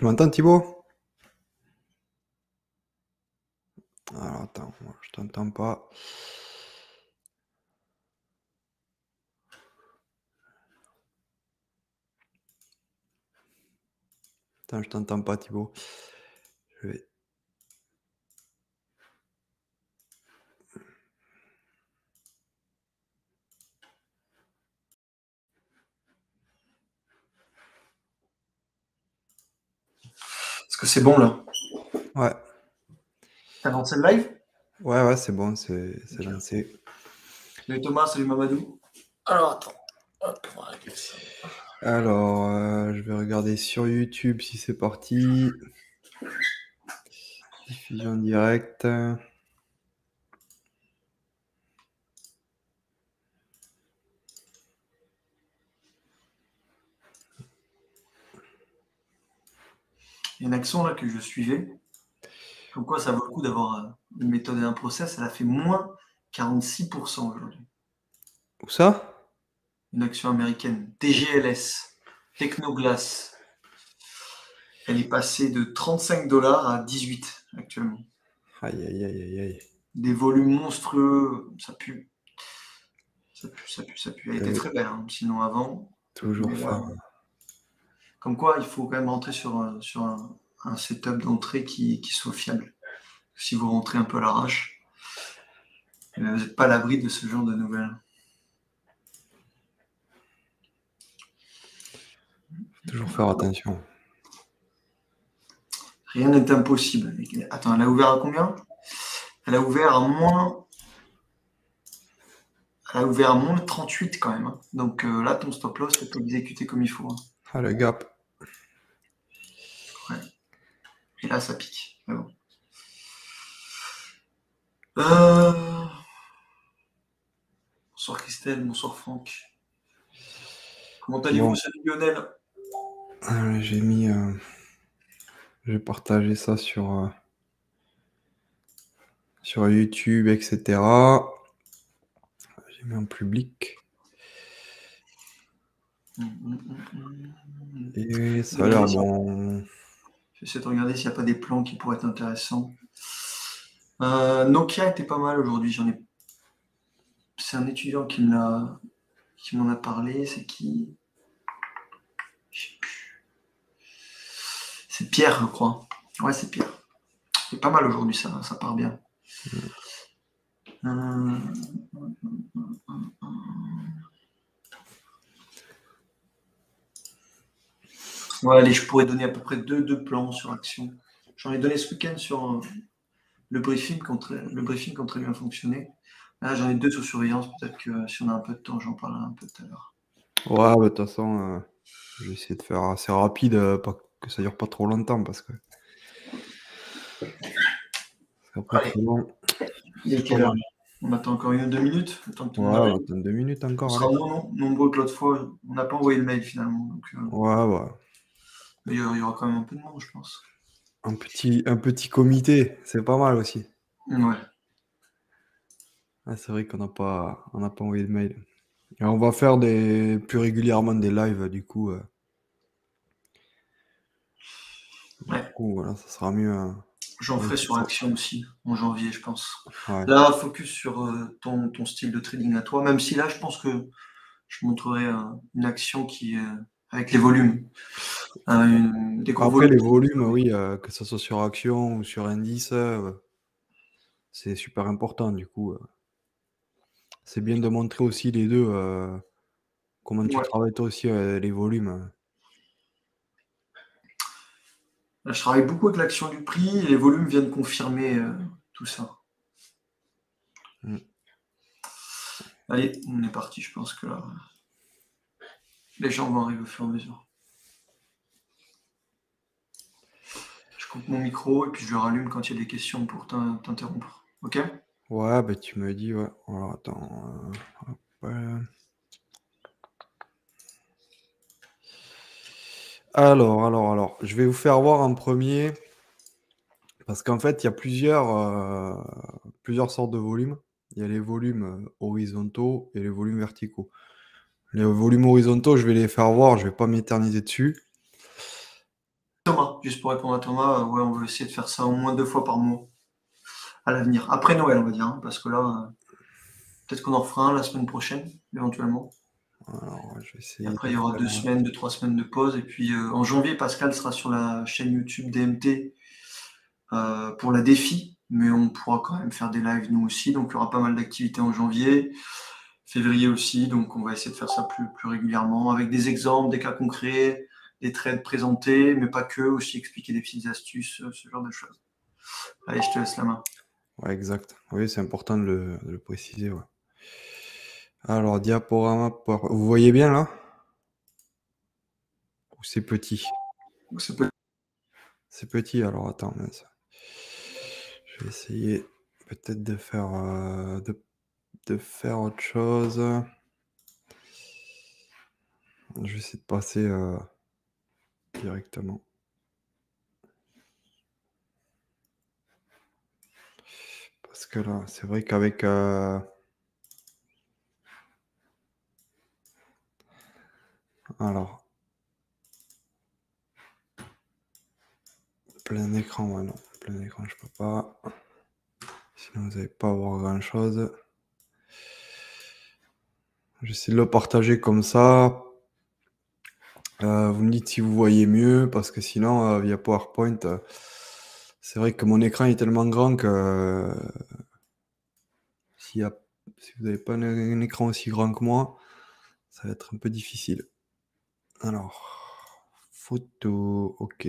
Tu m'entends, Thibaut? Alors, attends, moi, je t'entends pas. Attends, je t'entends pas, Thibaut. Je vais. Que c'est bon là Ouais. T'as lancé le live? Ouais, ouais, c'est bon, c'est c'est Ok. lancé. Salut Thomas, salut Mamadou. Alors attends. Hop, on va régler ça. Alors, euh, je vais regarder sur YouTube si c'est parti. Diffusion directe. Il y a une action là que je suivais. Comme quoi ça vaut le coup d'avoir euh, une méthode et un process. Elle a fait moins 46% aujourd'hui. Où ça? Une action américaine. TGLS. Technoglass. Elle est passée de 35 dollars à 18 actuellement. Aïe, aïe, aïe, aïe, aïe. Des volumes monstrueux. Ça pue. Ça pue, ça pue, ça pue. Elle était Euh, très belle, hein, sinon avant. Toujours là, Comme quoi, il faut quand même rentrer sur, un- sur un, un setup d'entrée qui, qui soit fiable. Si vous rentrez un peu à l'arrache, eh vous n'êtes pas à l'abri de ce genre de nouvelles. Toujours faire attention. Rien n'est impossible. Attends, elle a ouvert à combien? Elle a ouvert à moins. Elle a ouvert à moins 38 quand même. hein. Donc euh, là, ton stop loss, tu peux l'exécuter comme il faut. hein. Ah, le gap. Et là, ça pique. Mais bon. Euh, Bonsoir Christelle, bonsoir Franck. Comment allez-vous, salut Lionel? Euh, J'ai mis. euh, J'ai partagé ça sur. euh, Sur YouTube, etc. J'ai mis en public. Et ça a l'air bon. J'essaie de regarder s'il n'y a pas des plans qui pourraient être intéressants. Euh, Nokia était pas mal aujourd'hui. J'en ai. C'est un étudiant qui me l'a, qui m'en a parlé. C'est qui? Je sais plus. C'est Pierre, je crois. Ouais, c'est Pierre. C'est pas mal aujourd'hui, ça, ça part bien. Euh, Ouais, allez, je pourrais donner à peu près deux, deux plans sur action. J'en ai donné ce week-end sur euh, le briefing contre le briefing quand très bien fonctionné. Là, j'en ai deux sur surveillance. Peut-être que euh, si on a un peu de temps, j'en parlerai un peu tout à l'heure. Ouais, bah, de toute façon, euh, je vais essayer de faire assez rapide, pas, que ça dure pas trop longtemps parce que. Il est quelle heure On attend encore une ou deux minutes. Ouais, on attend deux minutes On encore. sera moins nom- nombreux que l'autre fois. On n'a pas envoyé le mail finalement. Donc, euh, Ouais, ouais. Mais il y aura- quand même un peu de monde, je pense. Un petit, un petit comité, c'est pas mal aussi. Ouais. Ah, c'est vrai qu'on n'a pas, on pas envoyé de mail. Et on va faire des, plus régulièrement des lives, du coup. euh. Du Ouais. coup, voilà, ça sera mieux. hein. J'en ferai sur. Action aussi, en janvier, je pense. Ouais. Là, focus sur euh, ton, ton style de trading à toi, même si là, je pense que je montrerai euh, une action qui euh, avec les volumes. Euh, une- des gros Après, les volumes. oui, euh, que ce soit sur action ou sur indice, euh, c'est super important, du coup. euh. C'est bien de montrer aussi les deux, comment tu Ouais. travailles toi aussi les volumes. Là, je travaille beaucoup avec l'action du prix et les volumes viennent confirmer tout ça. Mm. Allez, on est parti, je pense que là, les gens vont arriver au fur et à mesure. Je coupe mon micro et puis je le rallume quand il y a des questions pour t'in- t'interrompre. Ok? Ouais, bah tu me dis, ouais. Alors attends. euh. Alors, alors, alors, je vais vous faire voir en premier, parce qu'en fait, il y a plusieurs, euh, plusieurs sortes de volumes. Il y a les volumes euh, horizontaux et les volumes verticaux. Les volumes horizontaux, je vais les faire voir, je vais pas m'éterniser dessus. Thomas, juste pour répondre à Thomas, ouais, on veut essayer de faire ça au moins deux fois par mois à l'avenir. Après Noël, on va dire, hein, parce que là, peut-être qu'on en fera un la semaine prochaine, éventuellement. après, il y aura deux semaines, deux, trois semaines de pause. Et puis en janvier, Pascal sera sur la chaîne YouTube DMT pour la défi mais on pourra quand même faire des lives nous aussi. Donc il y aura pas mal d'activités en janvier, février aussi. Donc on va essayer de faire ça plus, plus régulièrement avec des exemples, des cas concrets, des trades présentés, mais pas que, aussi expliquer des petites astuces, ce genre de choses. Allez, je te laisse la main. Ouais, exact. Oui, c'est important de le, préciser. Alors, diaporama, vous voyez bien là? Ou c'est petit? C'est petit. C'est petit, alors attends. ça vais essayer peut-être de faire, euh, de, faire autre chose. Je vais essayer de passer euh, directement. Parce que là, c'est vrai qu'avec... Euh, alors... Plein écran, ouais, non plein écran, je peux pas. Sinon, vous n'allez pas voir grand chose. J'essaie de le partager comme ça. Euh, vous me dites si vous voyez mieux, parce que sinon, euh, via PowerPoint, euh, c'est vrai que mon écran est tellement grand que si vous n'avez pas un, écran aussi grand que moi, ça va être un peu difficile. Alors, photo, ok.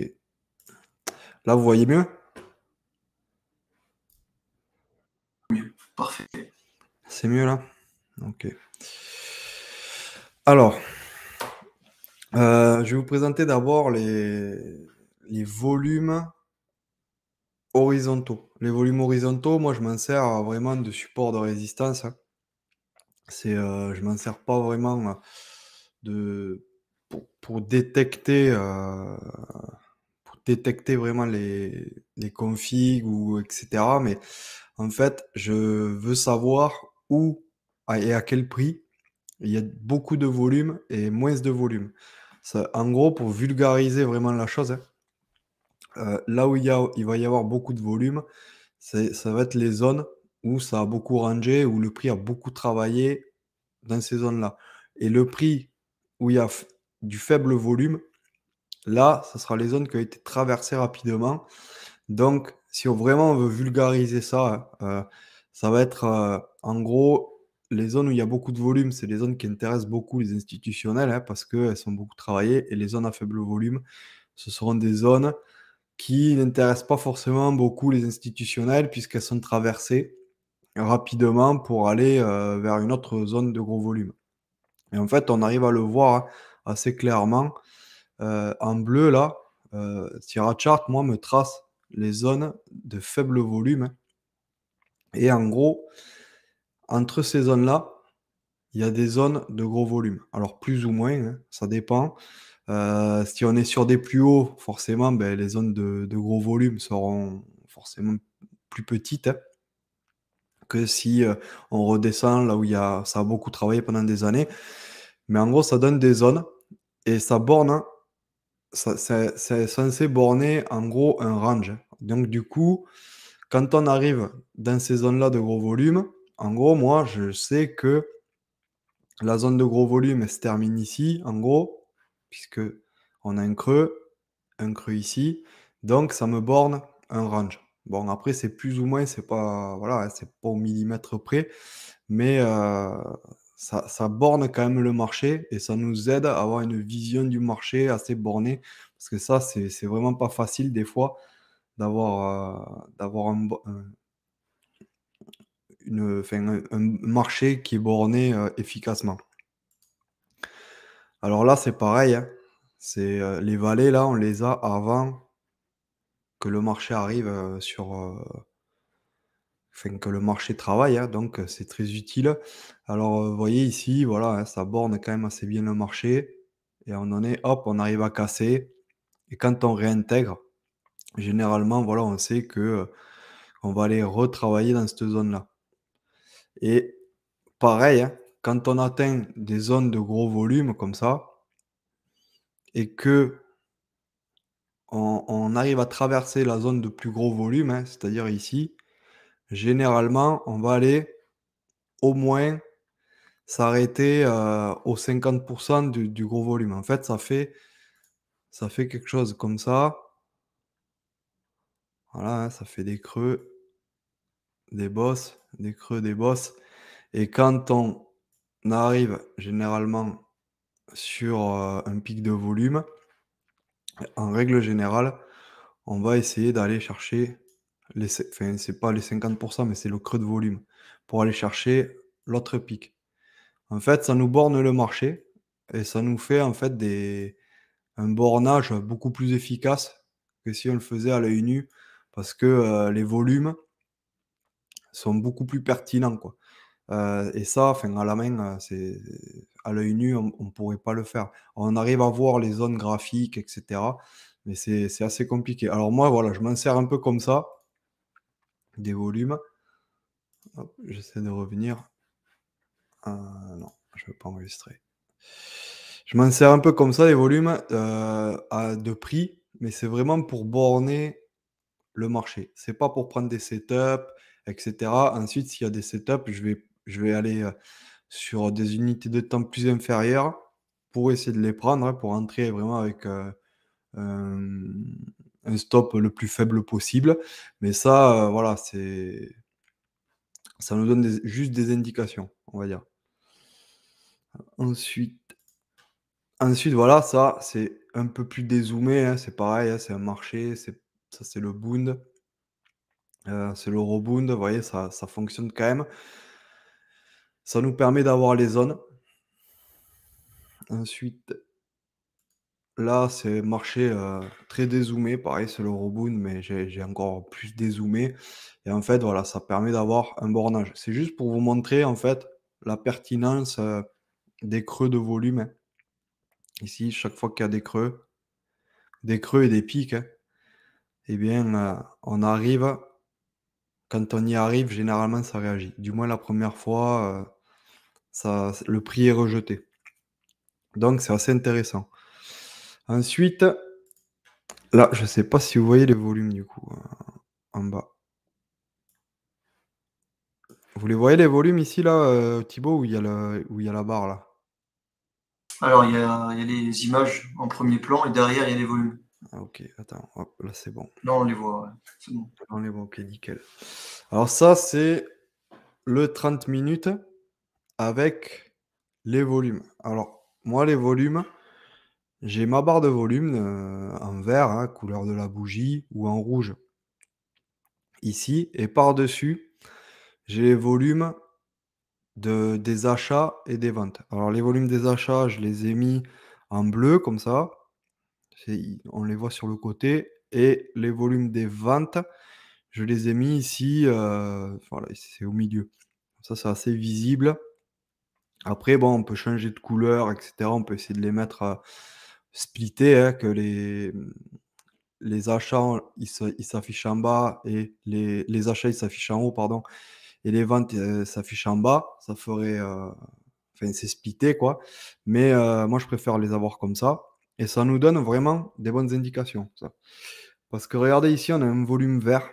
Là, vous voyez mieux Parfait. C'est mieux là? Ok. Alors, euh, je vais vous présenter d'abord les, volumes horizontaux. Les volumes horizontaux, moi je m'en sers vraiment de support de résistance. C'est, euh, je m'en sers pas vraiment de, pour, détecter, euh, détecter vraiment les, les configs ou etc. Mais en fait, je veux savoir où et à quel prix il y a beaucoup de volume et moins de volume. en gros, pour vulgariser vraiment la chose, hein, euh, là où il, y a, il va y avoir beaucoup de volume, ça va être les zones où ça a beaucoup rangé, où le prix a beaucoup travaillé dans ces zones-là. Et le prix où il y a du faible volume, là, ce sera les zones qui ont été traversées rapidement. Donc, si on vraiment veut vulgariser ça, euh, ça va être euh, en gros les zones où il y a beaucoup de volume, c'est les zones qui intéressent beaucoup les institutionnels hein, parce qu'elles sont beaucoup travaillées et les zones à faible volume, ce seront des zones qui n'intéressent pas forcément beaucoup les institutionnels puisqu'elles sont traversées rapidement pour aller euh, vers une autre zone de gros volume. Et en fait, on arrive à le voir hein, assez clairement en bleu là. Sierra Chart, moi, me trace les zones de faible volume. Et en gros, entre ces zones-là, il y a des zones de gros volume. Alors plus ou moins, hein, ça dépend. Euh, si on est sur des plus hauts, forcément, ben, les zones de, gros volume seront forcément plus petites hein, que si euh, on redescend là où y a, ça a beaucoup travaillé pendant des années. Mais en gros, ça donne des zones et ça borne c'est censé borner en gros un range. Donc du coup, quand on arrive dans ces zones-là de gros volume, en gros, moi, je sais que la zone de gros volume se termine ici, en gros, puisque on a un creux, un creux ici, donc ça me borne un range. Bon, après, c'est plus ou moins, c'est pas, voilà, c'est pas au millimètre près, mais euh, ça, borne quand même le marché et ça nous aide à avoir une vision du marché assez bornée. Parce que ça, c'est vraiment pas facile des fois d'avoir euh, un, une, un, marché qui est borné euh, efficacement. Alors là, c'est pareil. Hein. C'est euh, les vallées, là, on les a avant que le marché arrive sur que le marché travaille, hein, donc c'est très utile. Alors, vous voyez ici, voilà, hein, ça borne quand même assez bien le marché. Et on en est, hop, on arrive à casser. Et quand on réintègre, généralement, voilà, on sait que on va aller retravailler dans cette zone-là. Et pareil, hein, quand on atteint des zones de gros volume comme ça, et que on arrive à traverser la zone de plus gros volume, hein, c'est-à-dire ici, généralement, on va aller au moins s'arrêter, heu, aux 50 du du gros volume. En fait, ça fait ça fait quelque chose comme ça. Voilà, hein, ça fait des creux, des bosses, des creux, des bosses et quand on arrive généralement sur, heu, un pic de volume, en règle générale, on va essayer d'aller chercher les enfin, c'est pas les 50% mais c'est le creux de volume, pour aller chercher l'autre pic. En fait, ça nous borne le marché et ça nous fait, en fait, des un bornage beaucoup plus efficace que si on le faisait à l'œil nu parce que, heu, les volumes sont beaucoup plus pertinents, quoi. Heu et ça, enfin, à la main, heu, c'est à l'œil nu, on on pourrait pas le faire. On arrive à voir les zones graphiques et cetera, mais c'est assez compliqué. Alors moi, voilà, je m'en sers un peu comme ça, des volumes. J'essaie de revenir. Heu, non, je veux pas enregistrer. Je m'en sers un peu comme ça, les volumes, à de prix, mais c'est vraiment pour borner le marché. C'est pas pour prendre des setups et cetera. Ensuite, s'il y a des setups, je vais je vais aller, heu, sur des unités de temps plus inférieures pour essayer de les prendre, hein, pour entrer vraiment avec, heu, hem, un stop le plus faible possible. Mais ça, voilà, c'est ça nous donne juste des indications, on va dire. Ensuite ensuite, voilà, ça, c'est un peu plus dézoomé, hein, c'est pareil, hein, c'est un marché, c'est ça, c'est le Bund. Heu, c'est l'Eurobond, vous voyez, ça ça fonctionne quand même. Ça nous permet d'avoir les zones. Ensuite là, c'est marché, heu, très dézoomé, pareil, c'est l'Eurobond, mais j'ai encore plus dézoomé et en fait, voilà, ça permet d'avoir un bornage. C'est juste pour vous montrer, en fait, la pertinence, heu, des creux de volume, hein. Ici, chaque fois qu'il y a des creux des creux et des pics, hein et bien, on arrive quand on y arrive, généralement, ça réagit. Du moins la première fois, heu, ça le prix est rejeté. Donc c'est assez intéressant. Ensuite, là, je sais pas si vous voyez les volumes du coup, heu, en bas. Vous les voyez les volumes ici là, heu, Thibaut, où il y a où il y a la barre là? Alors il y a il y a les images en premier plan et derrière il y a les volumes. Ah OK, attends, hop, là c'est bon. Là on les voit, ouais, c'est bon. On les voit, OK, nickel. Alors ça, c'est le 30 minutes avec les volumes. Alors moi, les volumes, j'ai ma barre de volume, heu, en vert, hein, couleur de la bougie ou en rouge ici et par-dessus, j'ai les volumes de des achats et des ventes. Alors les volumes des achats, je les ai mis en bleu comme ça, on les voit sur le côté et les volumes des ventes, je les ai mis ici, voilà, c'est au milieu. Ça, c'est assez visible. Après bon, on peut changer de couleur et cetera. On peut essayer de les mettre, heu, splités, hein, que les, les achats, ils s'affichent en bas et les achats, ils s'affichent en haut, pardon et les ventes, heu, s'affichent en bas. Ça ferait, heu, enfin, c'est splitté quoi. Mais, moi, je préfère les avoir comme ça et ça nous donne vraiment des bonnes indications, ça. Parce que regardez ici, on a un volume vert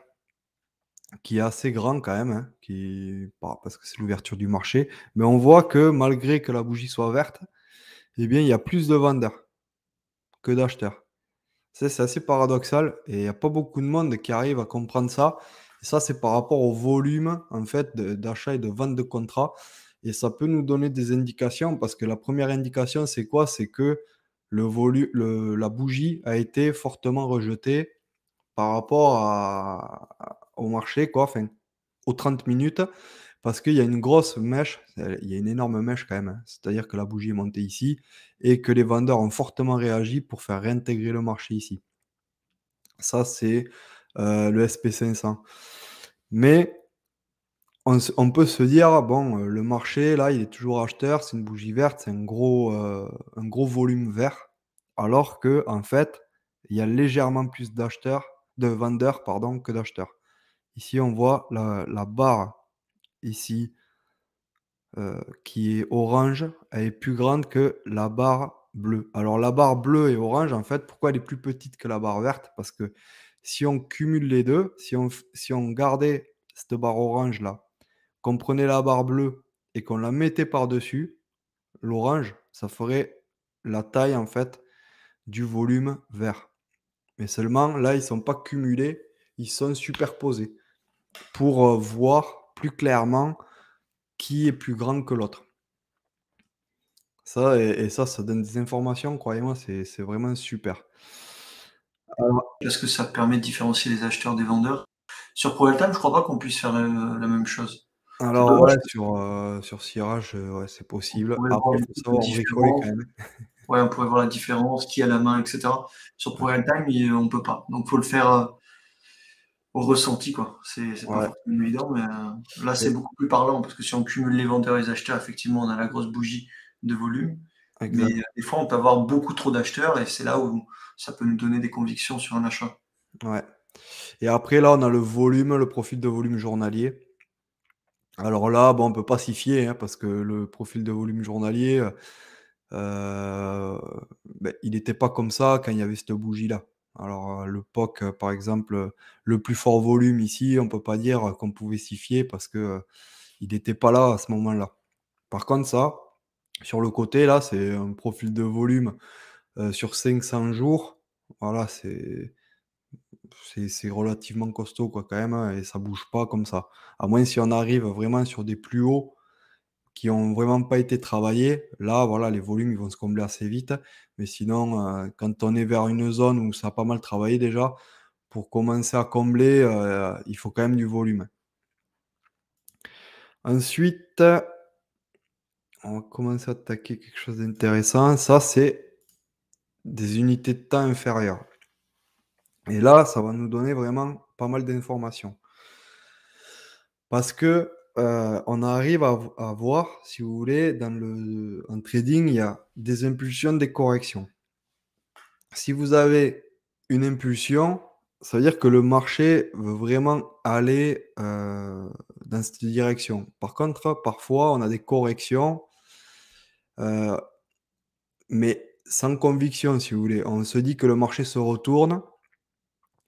qui est assez grand quand même, hein, qui parce que c'est l'ouverture du marché, mais on voit que malgré que la bougie soit verte et bien, il y a plus de vendeurs que d'acheteurs. C'est assez paradoxal et il y a pas beaucoup de monde qui arrive à comprendre ça et ça, c'est par rapport au volume, en fait, d'achat et de vente de contrats et ça peut nous donner des indications parce que la première indication, c'est quoi? C'est que le volu le la bougie a été fortement rejetée par rapport à au marché quoi, enfin, aux 30 minutes parce qu'il y a une grosse mèche, il y a une énorme mèche quand même, hein. C'est-à-dire que la bougie est montée ici et que les vendeurs ont fortement réagi pour faire réintégrer le marché ici. Ça, c'est, heu, le SP500. Mais on peut se dire: «Bon, heu, le marché là, il est toujours acheteur, c'est une bougie verte, c'est un gros, heu, un gros volume vert». Alors qu'en fait, il y a légèrement plus d'acheteurs de vendeurs, pardon, que d'acheteurs. Ici, on voit la barre ici heu, qui est orange, elle est plus grande que la barre bleue. Alors la barre bleue et orange, en fait, pourquoi elle est plus petite que la barre verte? Parce que si on cumule les deux, si on, si on gardait cette barre orange là, qu'on prenait la barre bleue et qu'on la mettait par-dessus, l'orange, ça ferait la taille en fait du volume vert. Mais seulement là, ils ne sont pas cumulés, ils sont superposés pour euh, voir plus clairement qui est plus grand que l'autre. Ça, et, ça, ça donne des informations, croyez-moi, c'est vraiment super. Parce que ça permet de différencier les acheteurs des vendeurs. Sur ProEltime, je crois pas qu'on puisse faire euh, la même chose. Alors ouais, sur, euh, sur ouais, c'est possible. Après, il faut savoir bricoler quand même. Ouais, on pourrait voir la différence, qui a la main, etc. Sur ProEltime, on ne peut pas. Donc, il faut le faire au ressenti, quoi. C'est pas forcément évident, mais euh, là, c'est beaucoup plus parlant, parce que si on cumule les vendeurs et les acheteurs, effectivement, on a la grosse bougie de volume. Mais euh, des fois, on peut avoir beaucoup trop d'acheteurs, et c'est là où ça peut nous donner des convictions sur un achat. Ouais. Et après, là, on a le volume, le profil de volume journalier. Alors là, bon, on ne peut pas s'y fier, hein, parce que le profil de volume journalier, euh, ben, il n'était pas comme ça quand il y avait cette bougie-là. Alors, le POC, par exemple, le plus fort volume ici, on ne peut pas dire qu'on pouvait s'y fier parce qu'il n'était pas là à ce moment-là. Par contre, ça, sur le côté, là, c'est un profil de volume sur 500 jours. Voilà, c'est c'est relativement costaud quoi, quand même, hein, et ça bouge pas comme ça. À moins si on arrive vraiment sur des plus hauts qui ont vraiment pas été travaillés, là, voilà, les volumes vont se combler assez vite. Mais sinon, euh, quand on est vers une zone où ça a pas mal travaillé déjà, pour commencer à combler, euh, il faut quand même du volume. Ensuite, on va commencer à attaquer quelque chose d'intéressant. Ça, c'est des unités de temps inférieures. Et là, ça va nous donner vraiment pas mal d'informations. Parce que euh, on arrive à, voir, si vous voulez, dans le, en trading, il y a des impulsions, des corrections. Si vous avez une impulsion, ça veut dire que le marché veut vraiment aller euh, dans cette direction. Par contre, parfois, on a des corrections, euh, mais sans conviction, si vous voulez. On se dit que le marché se retourne,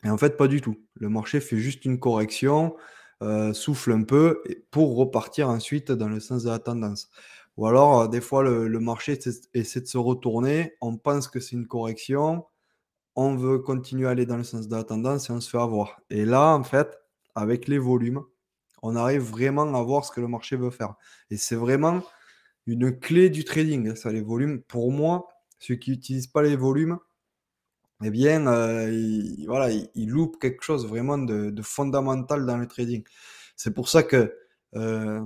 et en fait, pas du tout. Le marché fait juste une correction. Euh, souffle un peu pour repartir ensuite dans le sens de la tendance. Ou alors, euh, des fois, le, marché essaie de se retourner, on pense que c'est une correction, on veut continuer à aller dans le sens de la tendance et on se fait avoir. Et là, en fait, avec les volumes, on arrive vraiment à voir ce que le marché veut faire. Et c'est vraiment une clé du trading, ça, les volumes. Pour moi, ceux qui n'utilisent pas les volumes, eh bien, euh, il, voilà, il, loupe quelque chose vraiment de, fondamental dans le trading. C'est pour ça que euh,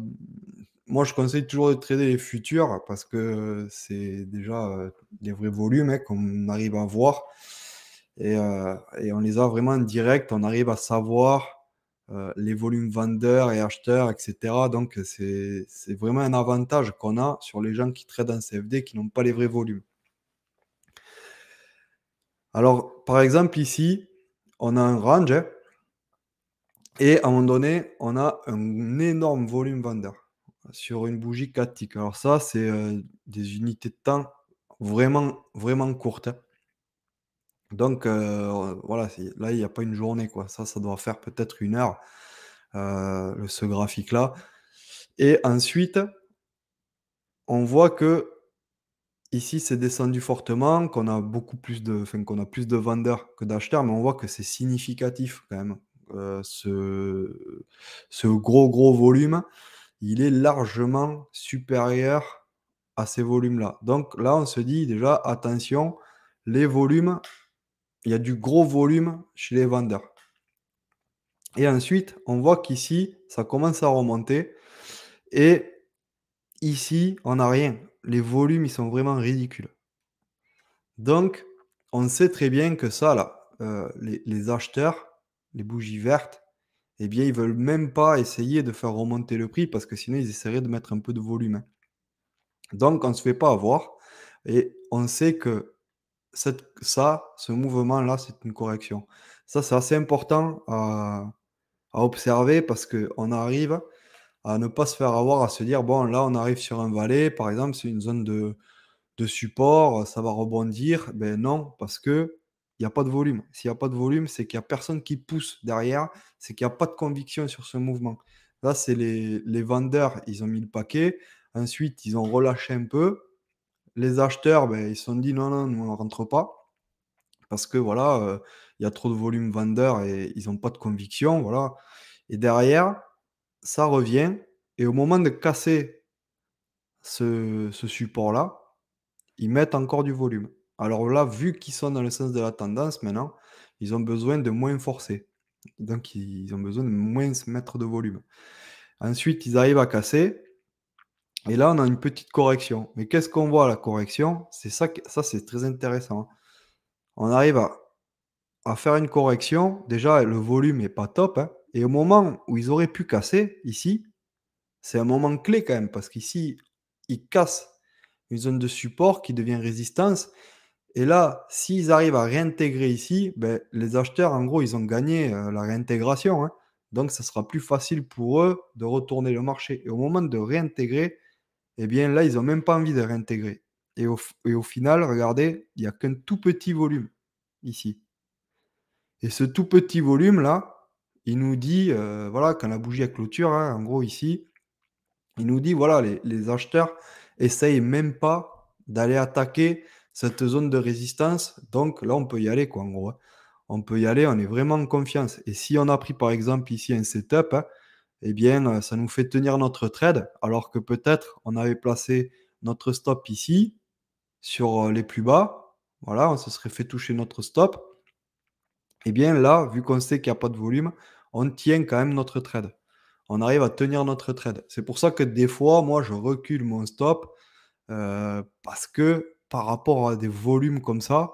moi, je conseille toujours de trader les futurs parce que c'est déjà euh, des vrais volumes hein, qu'on arrive à voir et, on les a vraiment en direct. On arrive à savoir les volumes vendeurs et acheteurs, etc. Donc, c'est vraiment un avantage qu'on a sur les gens qui tradent en CFD qui n'ont pas les vrais volumes. Alors, par exemple, ici, on a un range et à un moment donné, on a un énorme volume vendeur sur une bougie 4 ticks. Alors ça, c'est euh, des unités de temps vraiment, vraiment courtes. Donc, euh, voilà, là, il n'y a pas une journée. Quoi. Ça, ça doit faire peut-être une heure, euh, ce graphique-là. Et ensuite, on voit que Ici, c'est descendu fortement, qu'on a beaucoup plus de, qu'on a plus de vendeurs que d'acheteurs, mais on voit que c'est significatif quand même. Euh, ce, ce gros gros volume, il est largement supérieur à ces volumes-là. Donc là, on se dit déjà, attention, les volumes, il y a du gros volume chez les vendeurs. Et ensuite, on voit qu'ici, ça commence à remonter. Et ici, on n'a rien les volumes, ils sont vraiment ridicules. Donc, on sait très bien que ça, là, euh, les, acheteurs, les bougies vertes, eh bien, ils veulent même pas essayer de faire remonter le prix parce que sinon, ils essaieraient de mettre un peu de volume. Hein. Donc, on ne se fait pas avoir et on sait que ça, ce mouvement-là, c'est une correction. Ça, c'est assez important à, à observer parce qu'on arrive à ne pas se faire avoir, à se dire, bon, là, on arrive sur un valet, par exemple, c'est une zone de, de support, ça va rebondir. Ben non, parce que il n'y a pas de volume. S'il n'y a pas de volume, c'est qu'il n'y a personne qui pousse derrière, c'est qu'il n'y a pas de conviction sur ce mouvement. Là, c'est les, les vendeurs, ils ont mis le paquet. Ensuite, ils ont relâché un peu. Les acheteurs, ben, ils se sont dit non, non, on ne rentre pas. Parce que voilà, euh, il y a trop de volume vendeur et ils n'ont pas de conviction. Voilà. Et derrière, ça revient. Et au moment de casser ce, support-là, ils mettent encore du volume. Alors là, vu qu'ils sont dans le sens de la tendance maintenant, ils ont besoin de moins forcer. Donc, ils ont besoin de moins se mettre de volume. Ensuite, ils arrivent à casser. Et là, on a une petite correction. Mais qu'est-ce qu'on voit à la correction? C'est ça, ça c'est très intéressant. On arrive à, faire une correction. Déjà, le volume n'est pas top. Hein. Et au moment où ils auraient pu casser, ici, c'est un moment clé quand même. Parce qu'ici, ils cassent une zone de support qui devient résistance. Et là, s'ils arrivent à réintégrer ici, ben, les acheteurs, en gros, ils ont gagné euh, la réintégration. Hein. Donc, ce sera plus facile pour eux de retourner le marché. Et au moment de réintégrer, eh bien là, ils n'ont même pas envie de réintégrer. Et au, et au final, regardez, il n'y a qu'un tout petit volume ici. Et ce tout petit volume-là, il nous dit, euh, voilà, quand la bougie a clôture, hein, en gros ici, il nous dit, voilà, les, acheteurs essayent même pas d'aller attaquer cette zone de résistance. Donc là, on peut y aller, quoi, en gros. Hein. On peut y aller, on est vraiment en confiance. Et si on a pris, par exemple, ici un setup, hein, eh bien, euh, ça nous fait tenir notre trade, alors que peut-être on avait placé notre stop ici, sur euh, les plus bas. Voilà, on se serait fait toucher notre stop. Eh bien, là, vu qu'on sait qu'il n'y a pas de volume, on tient quand même notre trade. On arrive à tenir notre trade. C'est pour ça que des fois, moi, je recule mon stop euh, parce que par rapport à des volumes comme ça,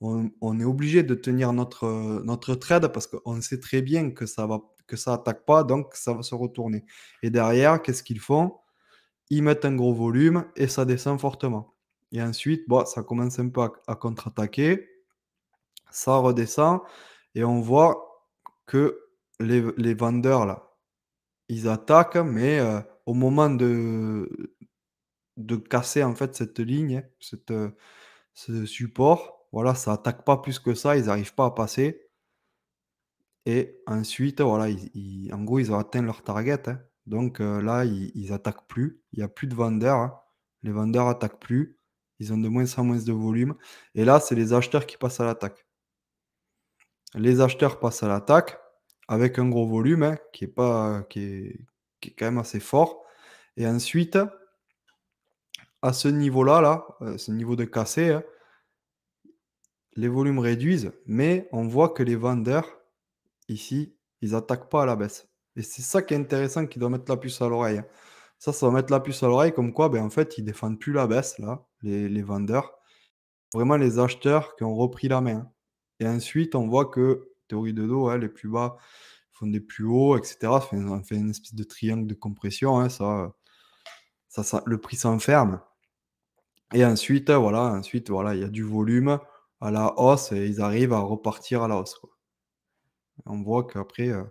on, est obligé de tenir notre, trade parce qu'on sait très bien que ça va attaque pas, donc ça va se retourner. Et derrière, qu'est-ce qu'ils font? Ils mettent un gros volume et ça descend fortement. Et ensuite, bon, ça commence un peu à, contre-attaquer, ça redescend et on voit que les, vendeurs là, ils attaquent, mais euh, au moment de, casser en fait cette ligne, cette, ce support. Voilà, ça attaque pas plus que ça, ils n'arrivent pas à passer. Et ensuite, voilà, ils, en gros, ils ont atteint leur target. Hein. Donc là, ils, ils attaquent plus. Il n'y a plus de vendeurs. Hein. Les vendeurs attaquent plus. Ils ont de moins en moins de volume. Et là, c'est les acheteurs qui passent à l'attaque. Les acheteurs passent à l'attaque avec un gros volume hein, qui, est pas, qui, est, qui est quand même assez fort. Et ensuite, à ce niveau-là, là, euh, ce niveau de cassé, hein, les volumes réduisent, mais on voit que les vendeurs, ici, ils attaquent pas à la baisse. Et c'est ça qui est intéressant, qui doit mettre la puce à l'oreille. Hein. Ça, ça va mettre la puce à l'oreille, comme quoi, ben, en fait, ils défendent plus la baisse, là, les, vendeurs. Vraiment les acheteurs qui ont repris la main. Et ensuite, on voit que, théorie de dos, les plus bas font des plus hauts, etc. on fait une espèce de triangle de compression, ça, ça, ça, le prix s'enferme. Et ensuite, voilà, ensuite, voilà, il y a du volume à la hausse et ils arrivent à repartir à la hausse. On voit qu'après, euh,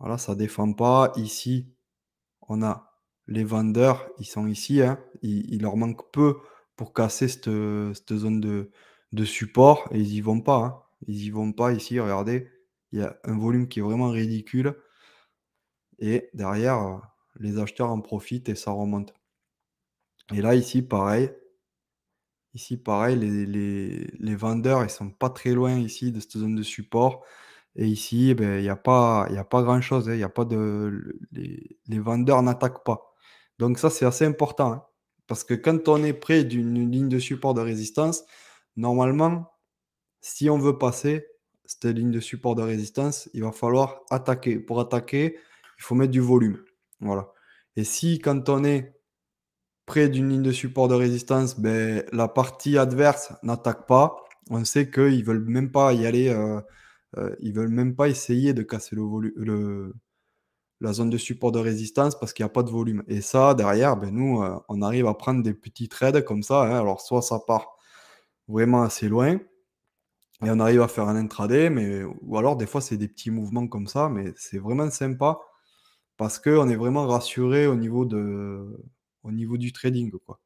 voilà, ça défend pas. Ici, on a les vendeurs, ils sont ici, hein. il, leur manque peu pour casser cette, zone de, support et ils y vont pas. Hein. Ils y vont pas ici, regardez, il y a un volume qui est vraiment ridicule. Et derrière, euh, les acheteurs en profitent et ça remonte. Et là, ici, pareil. Ici, pareil, les, vendeurs, ils sont pas très loin ici de cette zone de support. Et ici, eh ben, il n'y a pas, pas grand-chose. Hein. Les, vendeurs n'attaquent pas. Donc ça, c'est assez important. Hein. parce que quand on est près d'une ligne de support de résistance, normalement, si on veut passer cette ligne de support de résistance, il va falloir attaquer. Pour attaquer, il faut mettre du volume. Voilà. Et si quand on est près d'une ligne de support de résistance, ben, la partie adverse n'attaque pas. On sait qu'ils veulent même pas y aller, euh, euh, ils veulent même pas essayer de casser le, le la zone de support de résistance parce qu'il n'y a pas de volume. Et ça, derrière, ben, nous, euh, on arrive à prendre des petits trades comme ça. Hein. Alors, soit ça part vraiment assez loin et on arrive à faire un intraday, mais ou alors des fois c'est des petits mouvements comme ça, mais c'est vraiment sympa parce qu'on est vraiment rassuré au niveau de, au niveau du trading. Quoi.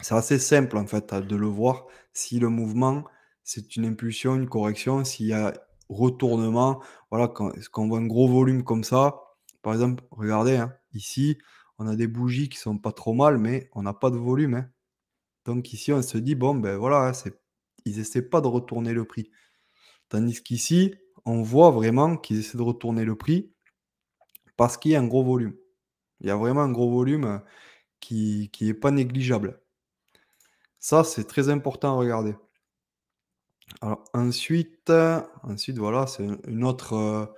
C'est assez simple en fait de le voir si le mouvement, c'est une impulsion, une correction, s'il y a retournement. Voilà, quand quand on voit un gros volume comme ça, par exemple, regardez, hein, ici, on a des bougies qui sont pas trop mal, mais on n'a pas de volume, hein. Donc ici, on se dit: «Bon, ben, voilà, hein, c'est ils essaient pas de retourner le prix». Tandis qu'ici, on voit vraiment qu'ils essaient de retourner le prix parce qu'il y a un gros volume. Il y a vraiment un gros volume, heu, qui qui est pas négligeable. Ça, c'est très important à regarder. Alors ensuite, ensuite voilà, c'est une autre,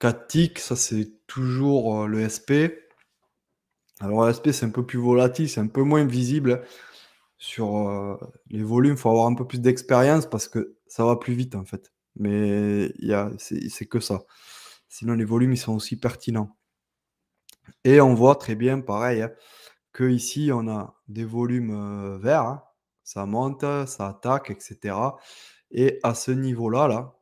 cas ça c'est toujours, heu, le SP. Alors le SP, c'est un peu plus volatile, c'est un peu moins visible sur, heu, les volumes, il faut avoir un peu plus d'expérience parce que ça va plus vite en fait. Mais c'est que ça. Sinon les volumes, ils sont aussi pertinents. Et on voit très bien pareil, hein, qu'ici on a des volumes, heu, verts, hein. Ça monte, ça attaque et cetera et à ce niveau-là, là,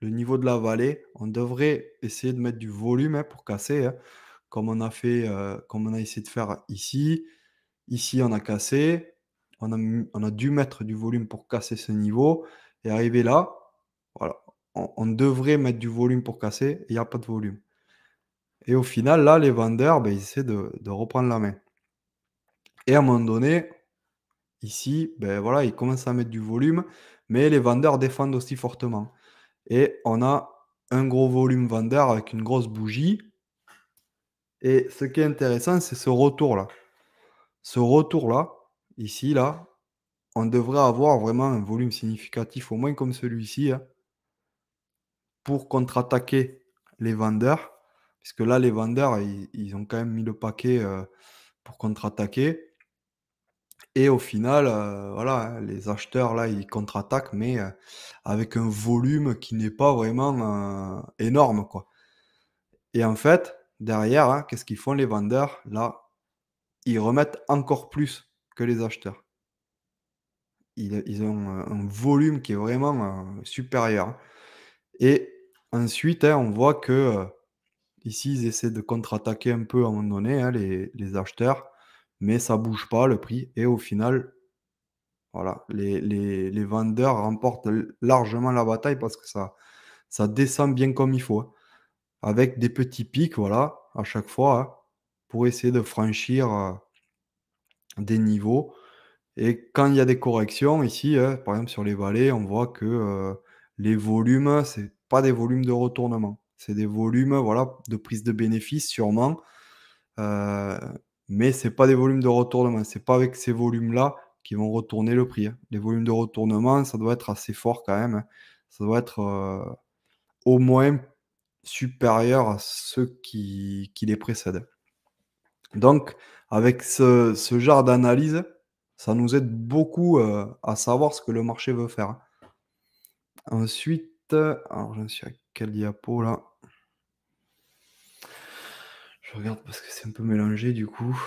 le niveau de la vallée, on devrait essayer de mettre du volume, hein, pour casser, hein, comme on a fait, heu, comme on a essayé de faire ici. Ici, on a cassé, on a dû mettre du volume pour casser ce niveau et arriver là, on devrait mettre du volume pour casser il y a pas de volume. Et au final, là, les vendeurs, beh, ils essaient de de reprendre la main. Et à un moment donné, ici, ben voilà, ils commencent à mettre du volume, mais les vendeurs défendent aussi fortement. Et on a un gros volume vendeur avec une grosse bougie. Et ce qui est intéressant, c'est ce retour-là. Ce retour-là, ici, là, on devrait avoir vraiment un volume significatif, au moins comme celui-ci, hein, pour contre-attaquer les vendeurs. Puisque là, les vendeurs, ils, ont quand même mis le paquet euh, pour contre-attaquer. Et au final, heu, voilà, hein, les acheteurs là, ils contre-attaquent, mais heu, avec un volume qui n'est pas vraiment, énorme. Et en fait, derrière, hein, qu'est-ce qu'ils font les vendeurs? Là, ils remettent encore plus que les acheteurs. Ils, ont, un volume qui est vraiment, heu, supérieur. Et ensuite, hein, on voit que, heu, ici, ils essaient de contre-attaquer un peu à un moment donné, hein, les acheteurs, mais ça bouge pas le prix et au final Voilà, les vendeurs remportent largement la bataille parce que ça descend bien comme il faut, hein. Avec des petits pics, voilà, à chaque fois, pour essayer de franchir, des niveaux et quand il y a des corrections ici, hein, par exemple sur les vallées, on voit que, les volumes, c'est pas des volumes de retournement. C'est des volumes, voilà, de prise de bénéfice sûrement, mais c'est pas des volumes de retournement. C'est pas avec ces volumes-là qui vont retourner le prix, hein. Les volumes de retournement, ça doit être assez fort quand même, hein. Ça doit être, au moins supérieur à ceux qui qui les précèdent. Donc avec ce genre d'analyse, ça nous aide beaucoup, heu, à savoir ce que le marché veut faire. Ensuite, alors j'en suis à quelle diapo là? Je regarde parce que c'est un peu mélangé du coup.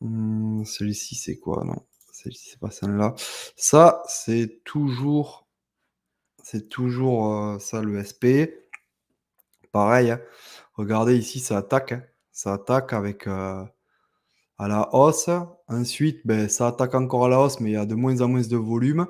Mmh, celui-ci, c'est quoi? Non, celle-ci, c'est pas celle-là. Ça, c'est toujours c'est toujours, heu, ça le SP. Pareil, hein, regardez ici, ça attaque, hein. Ça attaque avec, heu, à la hausse. Ensuite, beh, ça attaque encore à la hausse, mais il y a de moins en moins de volume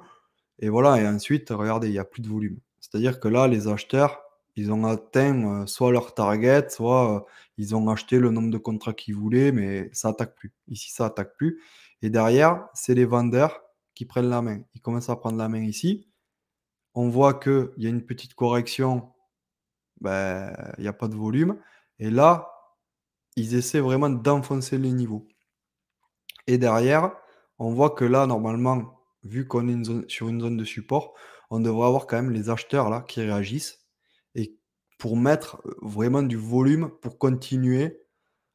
et voilà et ensuite, regardez, il y a plus de volume. C'est-à-dire que là, les acheteurs, ils ont atteint, heu, soit leur target, soit, heu, ils ont acheté le nombre de contrats qu'ils voulaient, mais ça attaque plus. Ici, ça attaque plus et derrière, c'est les vendeurs qui prennent la main. Ils commencent à prendre la main ici. On voit qu'il y a une petite correction, ben, il y a pas de volume et là, ils essaient vraiment d'enfoncer les niveaux et derrière, on voit que là, normalement, vu qu'on est zone sur une zone de support, on devrait avoir quand même les acheteurs là qui réagissent et pour mettre, heu, vraiment du volume pour continuer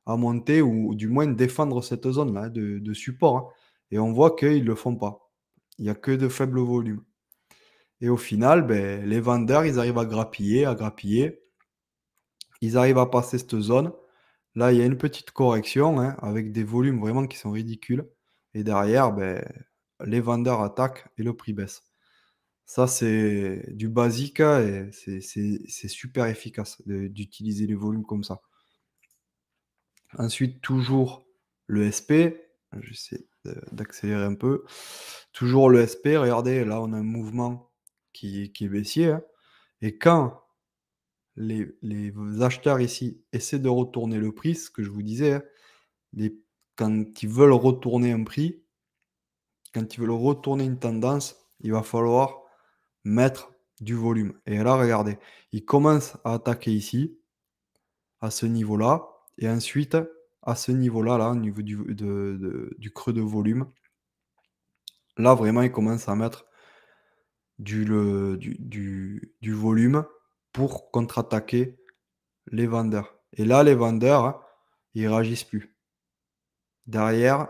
à monter ou du moins défendre cette zone-là de de support, hein et on voit qu'ils le font pas. Il y a que de faibles volumes et au final, beh, les vendeurs, ils arrivent à grappiller, à grappiller. Ils arrivent à passer cette zone. Là, il y a une petite correction, hein, avec des volumes vraiment qui sont ridicules et derrière, beh, les vendeurs attaquent et le prix baisse. Ça, c'est du basique hein, et c'est super efficace d'utiliser les volumes comme ça. Ensuite, toujours le SP. J'essaie d'accélérer un peu. Toujours le SP, regardez, là on a un mouvement qui, qui est baissier. Hein. Et quand les, acheteurs ici essaient de retourner le prix, ce que je vous disais, hein, quand ils veulent retourner un prix, quand ils veulent retourner une tendance, il va falloir mettre du volume. Et là, regardez, ils commencent à attaquer ici, à ce niveau-là, et ensuite à ce niveau-là, là, au niveau du, creux de volume. Là, vraiment, ils commencent à mettre du, volume pour contre-attaquer les vendeurs. Et là, les vendeurs, hein, ils réagissent plus. Derrière,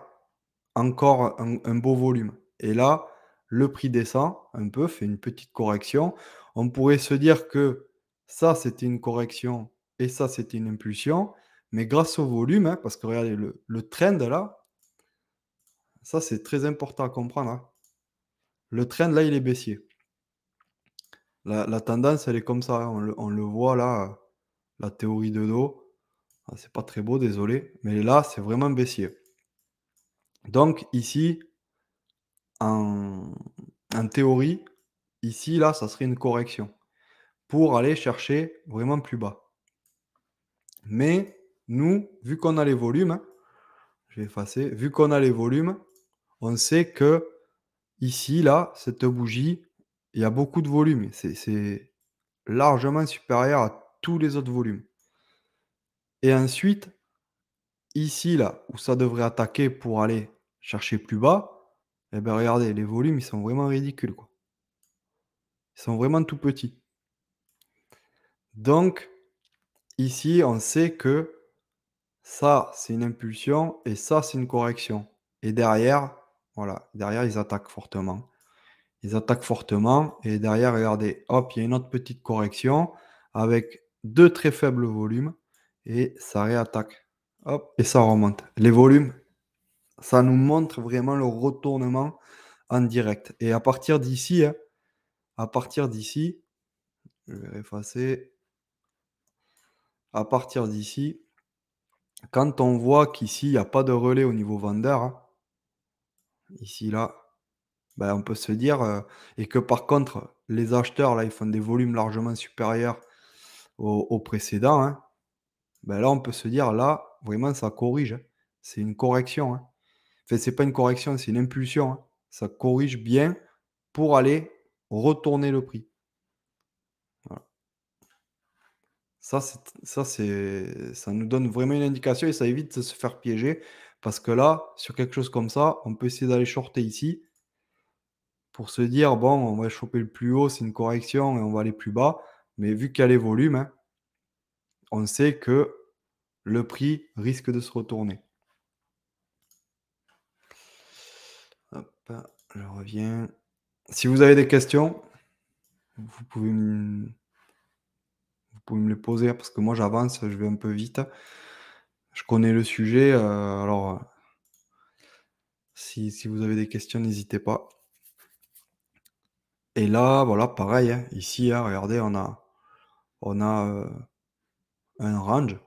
encore un, beau volume. Et là, le prix descend un peu, fait une petite correction. On pourrait se dire que ça, c'était une correction et ça, c'était une impulsion. Mais grâce au volume, hein, parce que regardez, le, trend là, ça, c'est très important à comprendre. Hein. Le trend là, il est baissier. La, tendance, elle est comme ça. Hein. On le, voit là, la théorie de dos. Ah, c'est pas très beau, désolé. Mais là, c'est vraiment baissier. Donc ici, en, théorie, ici, là, ça serait une correction pour aller chercher vraiment plus bas. Mais nous, vu qu'on a les volumes, je vais effacer, vu qu'on a les volumes, on sait que ici, là, cette bougie, il y a beaucoup de volume. C'est largement supérieur à tous les autres volumes. Et ensuite, ici, là, où ça devrait attaquer pour aller chercher plus bas, eh bien, regardez, les volumes, ils sont vraiment ridicules. Quoi. Ils sont vraiment tout petits. Donc, ici, on sait que ça, c'est une impulsion et ça, c'est une correction. Et derrière, voilà, derrière, ils attaquent fortement. Ils attaquent fortement et derrière, regardez, hop, il y a une autre petite correction avec deux très faibles volumes et ça réattaque. Hop, et ça remonte. Les volumes, ça nous montre vraiment le retournement en direct. Et à partir d'ici, hein, à partir d'ici, je vais effacer. À partir d'ici, quand on voit qu'ici, il n'y a pas de relais au niveau vendeur, hein, ici, là, ben, on peut se dire, euh, et que par contre, les acheteurs, là, ils font des volumes largement supérieurs aux, précédents, hein, ben là, on peut se dire, là, vraiment, ça corrige. Hein. C'est une correction. Hein. Enfin, c'est pas une correction, c'est une impulsion. Hein. Ça corrige bien pour aller retourner le prix. Ça, ça, ça nous donne vraiment une indication et ça évite de se faire piéger. Parce que là, sur quelque chose comme ça, on peut essayer d'aller shorter ici pour se dire, bon, on va choper le plus haut, c'est une correction et on va aller plus bas. Mais vu qu'il y a les volumes, hein, on sait que le prix risque de se retourner. je reviens. Si vous avez des questions, vous pouvez me, les poser parce que moi j'avance, je vais un peu vite. Je connais le sujet, euh, alors si, vous avez des questions, n'hésitez pas. Et là, voilà, pareil, hein, ici, hein, regardez, on a, on a euh, un range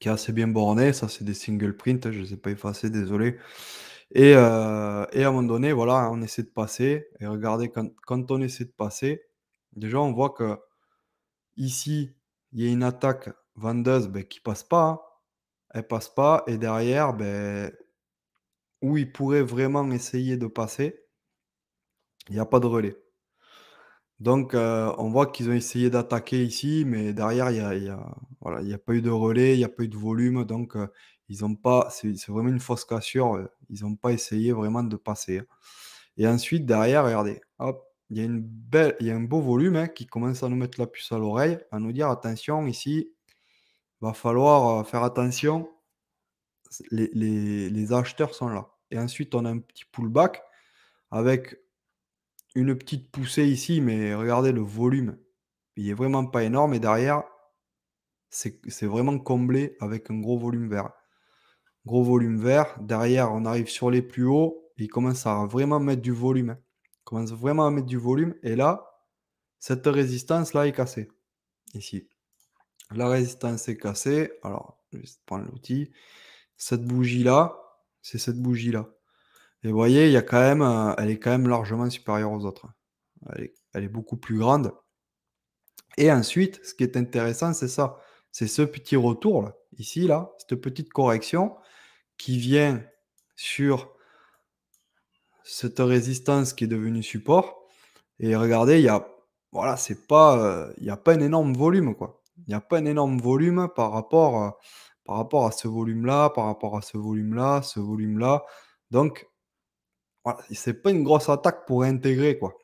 qui est assez bien borné. Ça, c'est des single print, je ne les ai pas effacés, désolé. Et, euh, et, à un moment donné, voilà, on essaie de passer. Et regardez, quand, quand on essaie de passer, déjà, on voit que ici, il y a une attaque vendeuse ben, qui passe pas. Hein. Elle passe pas. Et derrière, ben, où il pourrait vraiment essayer de passer, il n'y a pas de relais. Donc, euh, on voit qu'ils ont essayé d'attaquer ici, mais derrière, il n'y a, y a, voilà, a pas eu de relais, il n'y a pas eu de volume. Donc, euh, ils ont pas, c'est vraiment une fausse cassure. Euh, ils n'ont pas essayé vraiment de passer. Hein. Et ensuite, derrière, regardez, hop, il y a une belle, il y a un beau volume hein, qui commence à nous mettre la puce à l'oreille, à nous dire attention, ici, va falloir faire attention. Les, les acheteurs sont là. Et ensuite, on a un petit pullback avec une petite poussée ici, mais regardez le volume. Il est vraiment pas énorme. Et derrière, c'est vraiment comblé avec un gros volume vert. Gros volume vert. Derrière, on arrive sur les plus hauts. il commence à vraiment mettre du volume. Hein. Il commence vraiment à mettre du volume. Et là, cette résistance-là est cassée. Ici. La résistance est cassée. Alors, je vais prendre l'outil. cette bougie-là, c'est cette bougie-là. Et vous voyez, il y a quand même, euh, elle est quand même largement supérieure aux autres. Elle est, beaucoup plus grande. Et ensuite, ce qui est intéressant, c'est ça. C'est ce petit retour là, ici, là, cette petite correction qui vient sur cette résistance qui est devenue support. Et regardez, il y a, voilà, c'est pas, euh, il n'y a pas un énorme volume, quoi. Il n'y a pas un énorme volume par rapport, euh, par rapport à ce volume-là, par rapport à ce volume-là, ce volume-là. Donc, voilà, c'est pas une grosse attaque pour intégrer, quoi.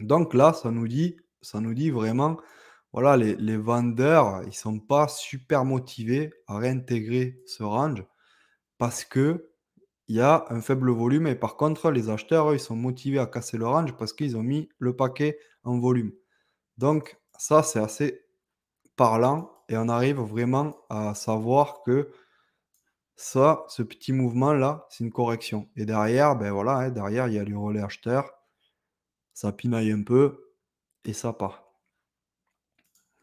Donc là, ça nous dit, ça nous dit vraiment, voilà, les, vendeurs, ils sont pas super motivés à réintégrer ce range parce que il y a un faible volume et par contre, les acheteurs, ils sont motivés à casser le range parce qu'ils ont mis le paquet en volume. Donc ça, c'est assez parlant et on arrive vraiment à savoir que ça, ce petit mouvement-là, c'est une correction. Et derrière, ben voilà, hein, derrière, il y a les relais acheteurs. Ça pinaille un peu et ça part.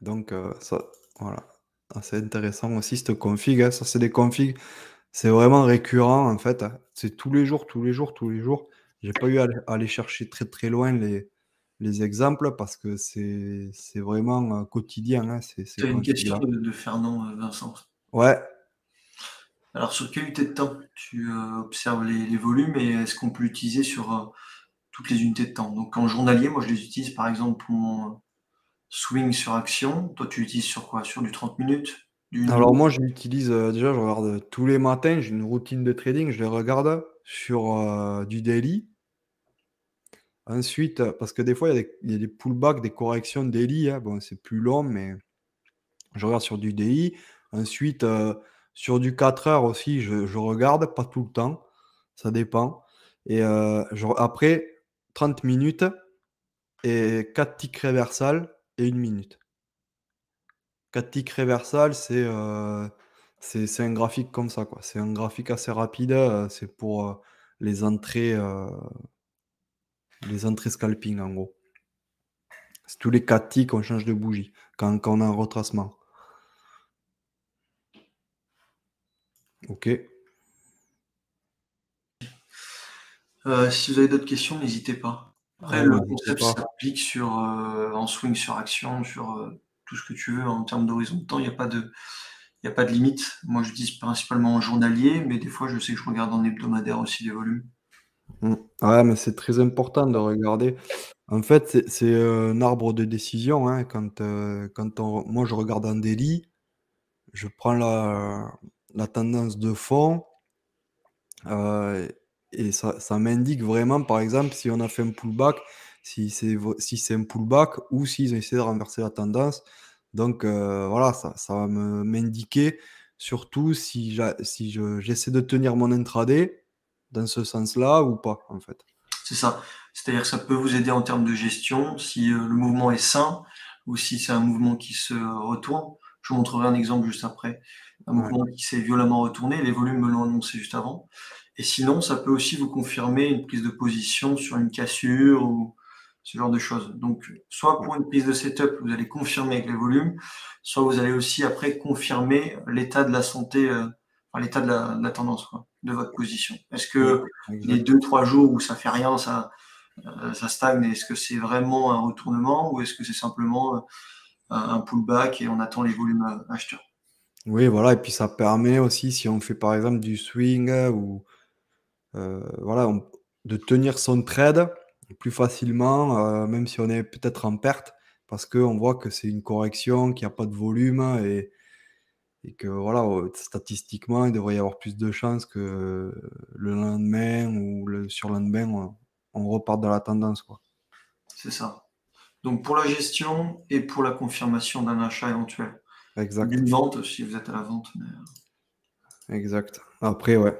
Donc, euh, ça, voilà. C'est intéressant aussi cette config. Hein. Ça, c'est des configs c'est vraiment récurrent en fait. C'est tous les jours, tous les jours, tous les jours. J'ai pas eu à aller chercher très très loin les, les exemples parce que c'est vraiment euh, quotidien. Hein, c'est une question de, Fernand euh, Vincent. Ouais. Alors sur quelle unité de temps tu euh, observes les, volumes et est-ce qu'on peut l'utiliser sur toutes les unités de temps? Donc en journalier, moi je les utilise par exemple pour mon swing sur action. Toi tu l'utilises sur quoi? Sur du 30 minutes? Alors moi, je l'utilise, euh, déjà, je regarde tous les matins, j'ai une routine de trading, je les regarde sur euh, du daily. Ensuite, parce que des fois, il y a des, il y a des pullbacks, des corrections daily. Hein. Bon, c'est plus long, mais je regarde sur du daily. Ensuite, euh, sur du 4 heures aussi, je, regarde, pas tout le temps, ça dépend. Et après, 30 minutes et 4 ticks réversales et une minute. 4 ticks réversales, euh, c'est un graphique comme ça. C'est un graphique assez rapide, euh, c'est pour, euh, les entrées, les entrées scalping, en gros. C'est tous les 4 ticks, on change de bougie quand quand on a un retracement. OK. si vous avez d'autres questions, n'hésitez pas. Après, le concept s'applique sur, en swing sur action, sur, tout ce que tu veux en termes d'horizon de temps. Il n'y a pas de, il a pas de limite. Moi, je dis principalement en journalier, mais des fois, je sais que je regarde en hebdomadaire aussi des volumes. Mmh. Ouais, mais c'est très important de regarder. En fait, c'est un arbre de décision. Hein, quand, euh, quand on, moi, je regarde en daily, je prends la, la tendance de fond euh, et ça, ça m'indique vraiment, par exemple, si on a fait un pullback, si c'est si un pullback ou s'ils ont essayé de renverser la tendance. Donc euh, voilà, ça, ça va m'indiquer surtout si j'essaie de tenir mon intraday dans ce sens-là ou pas, en fait. C'est ça. C'est-à-dire que ça peut vous aider en termes de gestion si euh, le mouvement est sain ou si c'est un mouvement qui se retourne. Je vous montrerai un exemple juste après. Un mouvement qui s'est violemment retourné, les volumes me l'ont annoncé juste avant. Et sinon, ça peut aussi vous confirmer une prise de position sur une cassure ou, ce genre de choses. Donc, soit pour une prise de setup, vous allez confirmer avec les volumes, soit vous allez aussi après confirmer l'état de la santé, euh, l'état de la, tendance de votre position. Est-ce que les deux, trois jours où ça fait rien, ça, euh, ça stagne, est-ce que c'est vraiment un retournement ou est-ce que c'est simplement euh, un pullback et on attend les volumes acheteurs? Oui, voilà, et puis ça permet aussi, si on fait par exemple du swing ou voilà, de tenir son trade plus facilement, euh, même si on est peut-être en perte, parce qu'on voit que c'est une correction, qu'il n'y a pas de volume et, que voilà, euh, statistiquement, il devrait y avoir plus de chances que le lendemain ou le surlendemain, on, on reparte dans la tendance. Quoi. C'est ça. Donc pour la gestion et pour la confirmation d'un achat éventuel. Exact. D'une vente si vous êtes à la vente. Exact. Après, ouais.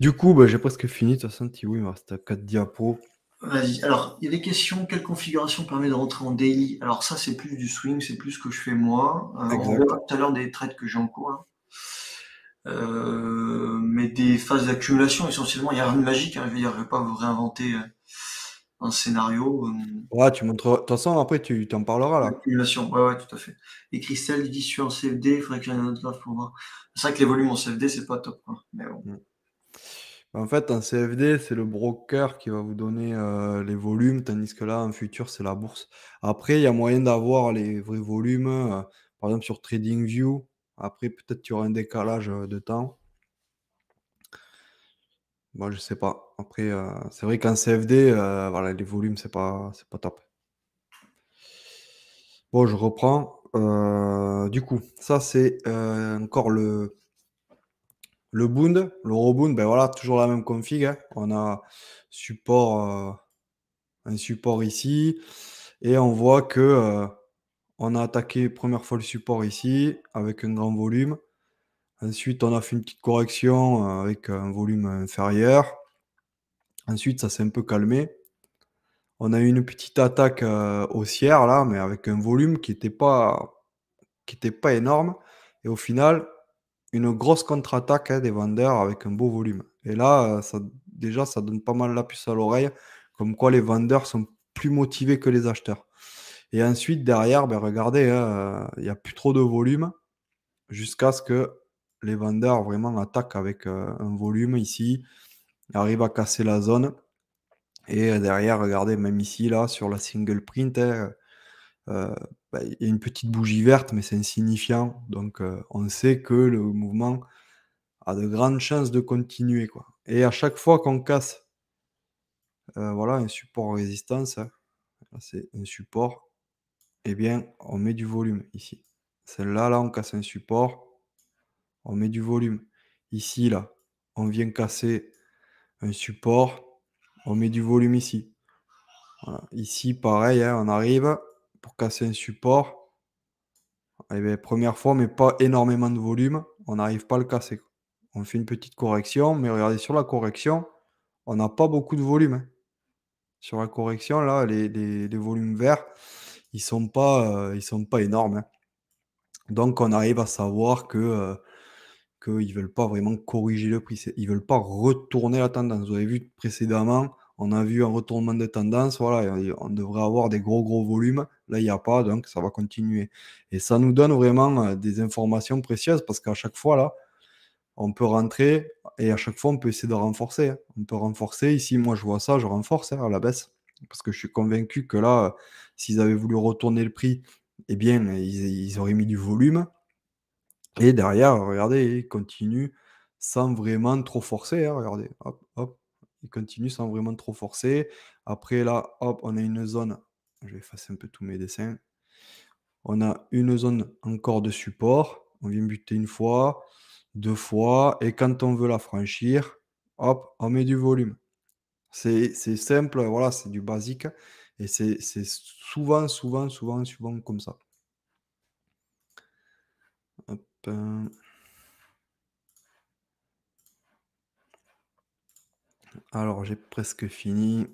Du coup, bah, j'ai presque fini. De toute façon, Thibaut, il me reste 4 diapos. Vas-y. Alors, il y a des questions. Quelle configuration permet de rentrer en daily? Alors, ça, c'est plus du swing, c'est plus ce que je fais moi. Euh, on verra tout à l'heure des trades que j'ai en cours. Euh, mais des phases d'accumulation, essentiellement, il n'y a rien de magique. Hein. je ne vais pas vous réinventer un scénario. euh, Ouais, tu montres. De toute façon, après, tu t'en parleras là. Accumulation, ouais, ouais, tout à fait. Et Christelle dit je suis en CFD, il faudrait que j'aille un autre pour voir. C'est vrai que les volumes en CFD, c'est pas top, quoi. Mais bon. En fait, un CFD, c'est le broker qui va vous donner euh, les volumes, tandis que là, en futur, c'est la bourse. Après, il y a moyen d'avoir les vrais volumes, euh, par exemple sur TradingView. Après, peut-être tu auras un décalage de temps. Moi, je sais pas. Après, euh, c'est vrai qu'en CFD, euh, voilà, les volumes, c'est pas, c'est pas top. Bon, je reprends. Euh, du coup, ça, c'est encore le, le Bound, le Robound, ben voilà, toujours la même config. hein. On a support, un support ici. Et on voit que on a attaqué première fois le support ici avec un grand volume. Ensuite, on a fait une petite correction euh, avec un volume inférieur. Ensuite, ça s'est un peu calmé. On a eu une petite attaque euh, haussière là, mais avec un volume qui n'était pas, qui était pas énorme. Et au final, une grosse contre-attaque hein, des vendeurs avec un beau volume. Et là, euh, déjà, ça donne pas mal la puce à l'oreille, comme quoi les vendeurs sont plus motivés que les acheteurs. Et ensuite, derrière, ben, regardez, hein, il n'y a plus trop de volume jusqu'à ce que les vendeurs vraiment attaquent avec euh, un volume ici, arrivent à casser la zone. Et euh, derrière, regardez, même ici, là, sur la single print, hein, euh, ben, il y a une petite bougie verte, mais c'est insignifiant. Donc, on sait que le mouvement a de grandes chances de continuer. Quoi. Et à chaque fois qu'on casse voilà, un support résistance, hein, c'est un support, eh bien, on met du volume ici. Celle-là, là, on casse un support, on met du volume. Ici, là, on vient casser un support, on met du volume ici. Ici, pareil, hein, on arrive pour casser un support. Eh bien, première fois, mais pas énormément de volume, on n'arrive pas à le casser. On fait une petite correction, mais regardez, sur la correction, on n'a pas beaucoup de volume. hein. Sur la correction, là, les, volumes verts, ils pas, euh, sont pas énormes. hein. Donc, on arrive à savoir que euh, qu'ils ne veulent pas vraiment corriger le prix. Ils veulent pas retourner la tendance. Vous avez vu précédemment, on a vu un retournement de tendance. Voilà, on devrait avoir des gros, gros volumes. Là, il n'y a pas, donc ça va continuer. Et ça nous donne vraiment euh, des informations précieuses parce qu'à chaque fois, là, on peut rentrer et à chaque fois, on peut essayer de renforcer. hein. On peut renforcer. Ici, moi, je vois ça, je renforce hein, à la baisse parce que je suis convaincu que là, euh, s'ils avaient voulu retourner le prix, eh bien, ils, ils auraient mis du volume. Et derrière, regardez, ils continuent sans vraiment trop forcer. hein, regardez, hop, hop, ils continuent sans vraiment trop forcer. Après, là, hop, on a une zone. Je vais effacer un peu tous mes dessins. On a une zone encore de support. On vient buter une fois, deux fois. Et quand on veut la franchir, hop, on met du volume. C'est simple, voilà, c'est du basique. Et c'est souvent, souvent, souvent, souvent comme ça. Alors, j'ai presque fini.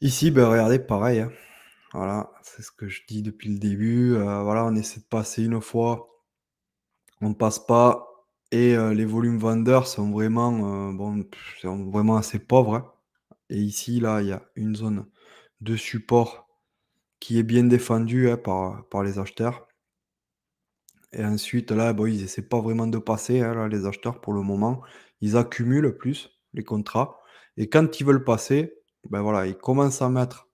Ici, ben, regardez, pareil. hein. Voilà, c'est ce que je dis depuis le début. euh, voilà, on essaie de passer une fois, on ne passe pas. Et euh, les volumes vendeurs sont vraiment, euh, bon, vraiment assez pauvres. hein. Et ici, là, il y a une zone de support qui est bien défendue hein, par les acheteurs. Et ensuite, là, ils essaient pas vraiment de passer, hein, là, les acheteurs, pour le moment. Ils accumulent plus les contrats. Et quand ils veulent passer, ben voilà, ils commencent à mettre.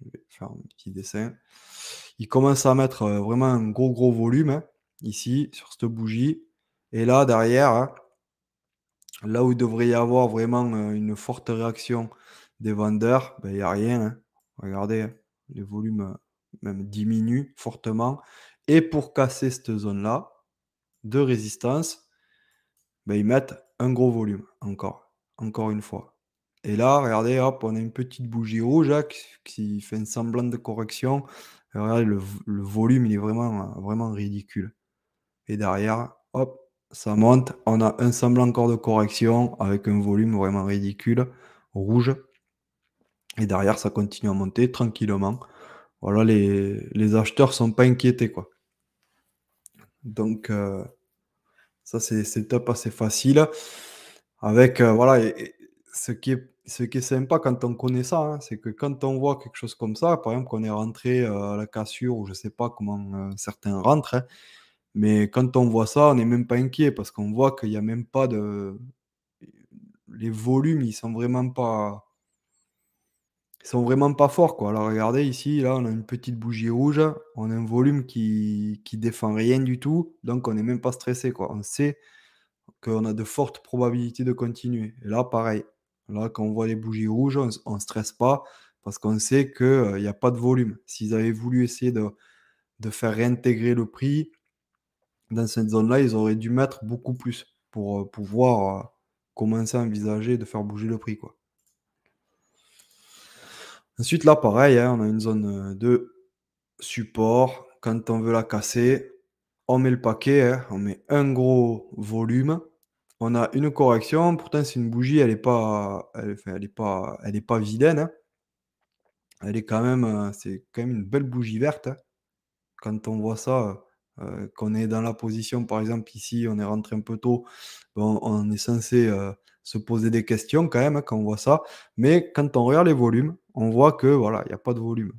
Je vais faire un petit dessin. Ils commencent à mettre euh, vraiment un gros, gros volume hein, ici, sur cette bougie. Et là, derrière, hein, là où il devrait y avoir vraiment euh, une forte réaction des vendeurs, ben, il n'y a rien. Regardez, les volumes euh, même diminuent fortement. Et pour casser cette zone-là de résistance, ben, ils mettent un gros volume encore, encore une fois. Et là, regardez, hop, on a une petite bougie rouge hein, qui, fait un semblant de correction. Regardez, le, volume, il est vraiment, vraiment ridicule. Et derrière, hop, ça monte. On a un semblant encore de correction avec un volume vraiment ridicule, rouge. Et derrière, ça continue à monter tranquillement. Voilà, les, acheteurs sont pas inquiétés, quoi. Donc, euh, ça, c'est top assez facile. Avec, euh, voilà, ce qui est ce qui est sympa quand on connaît ça, hein, c'est que quand on voit quelque chose comme ça, par exemple qu'on est rentré à la cassure ou je sais pas comment certains rentrent, hein, mais quand on voit ça, on n'est même pas inquiet parce qu'on voit qu'il n'y a même pas de les volumes, ils sont vraiment pas ils sont vraiment pas forts, quoi. Alors regardez ici, là, on a une petite bougie rouge, on a un volume qui qui défend rien du tout, donc on n'est même pas stressé, quoi. On sait qu'on a de fortes probabilités de continuer et là, pareil. Là, quand on voit les bougies rouges, on ne stresse pas parce qu'on sait qu'il n'y a pas de volume. S'ils avaient voulu essayer de de faire réintégrer le prix dans cette zone-là, ils auraient dû mettre beaucoup plus pour, pouvoir, commencer à envisager de faire bouger le prix, quoi. Ensuite, là, pareil, hein, on a une zone, de support. Quand on veut la casser, on met le paquet, hein, on met un gros volume. On a une correction, pourtant c'est une bougie, elle est pas elle pas elle est pas vilaine, hein. Elle est quand même, c'est quand même une belle bougie verte, Quand on voit ça, qu'on est dans la position, par exemple ici, on est rentré un peu tôt, on est censé, se poser des questions quand même, quand on voit ça. Mais quand on regarde les volumes, on voit que voilà, il y a pas de volume.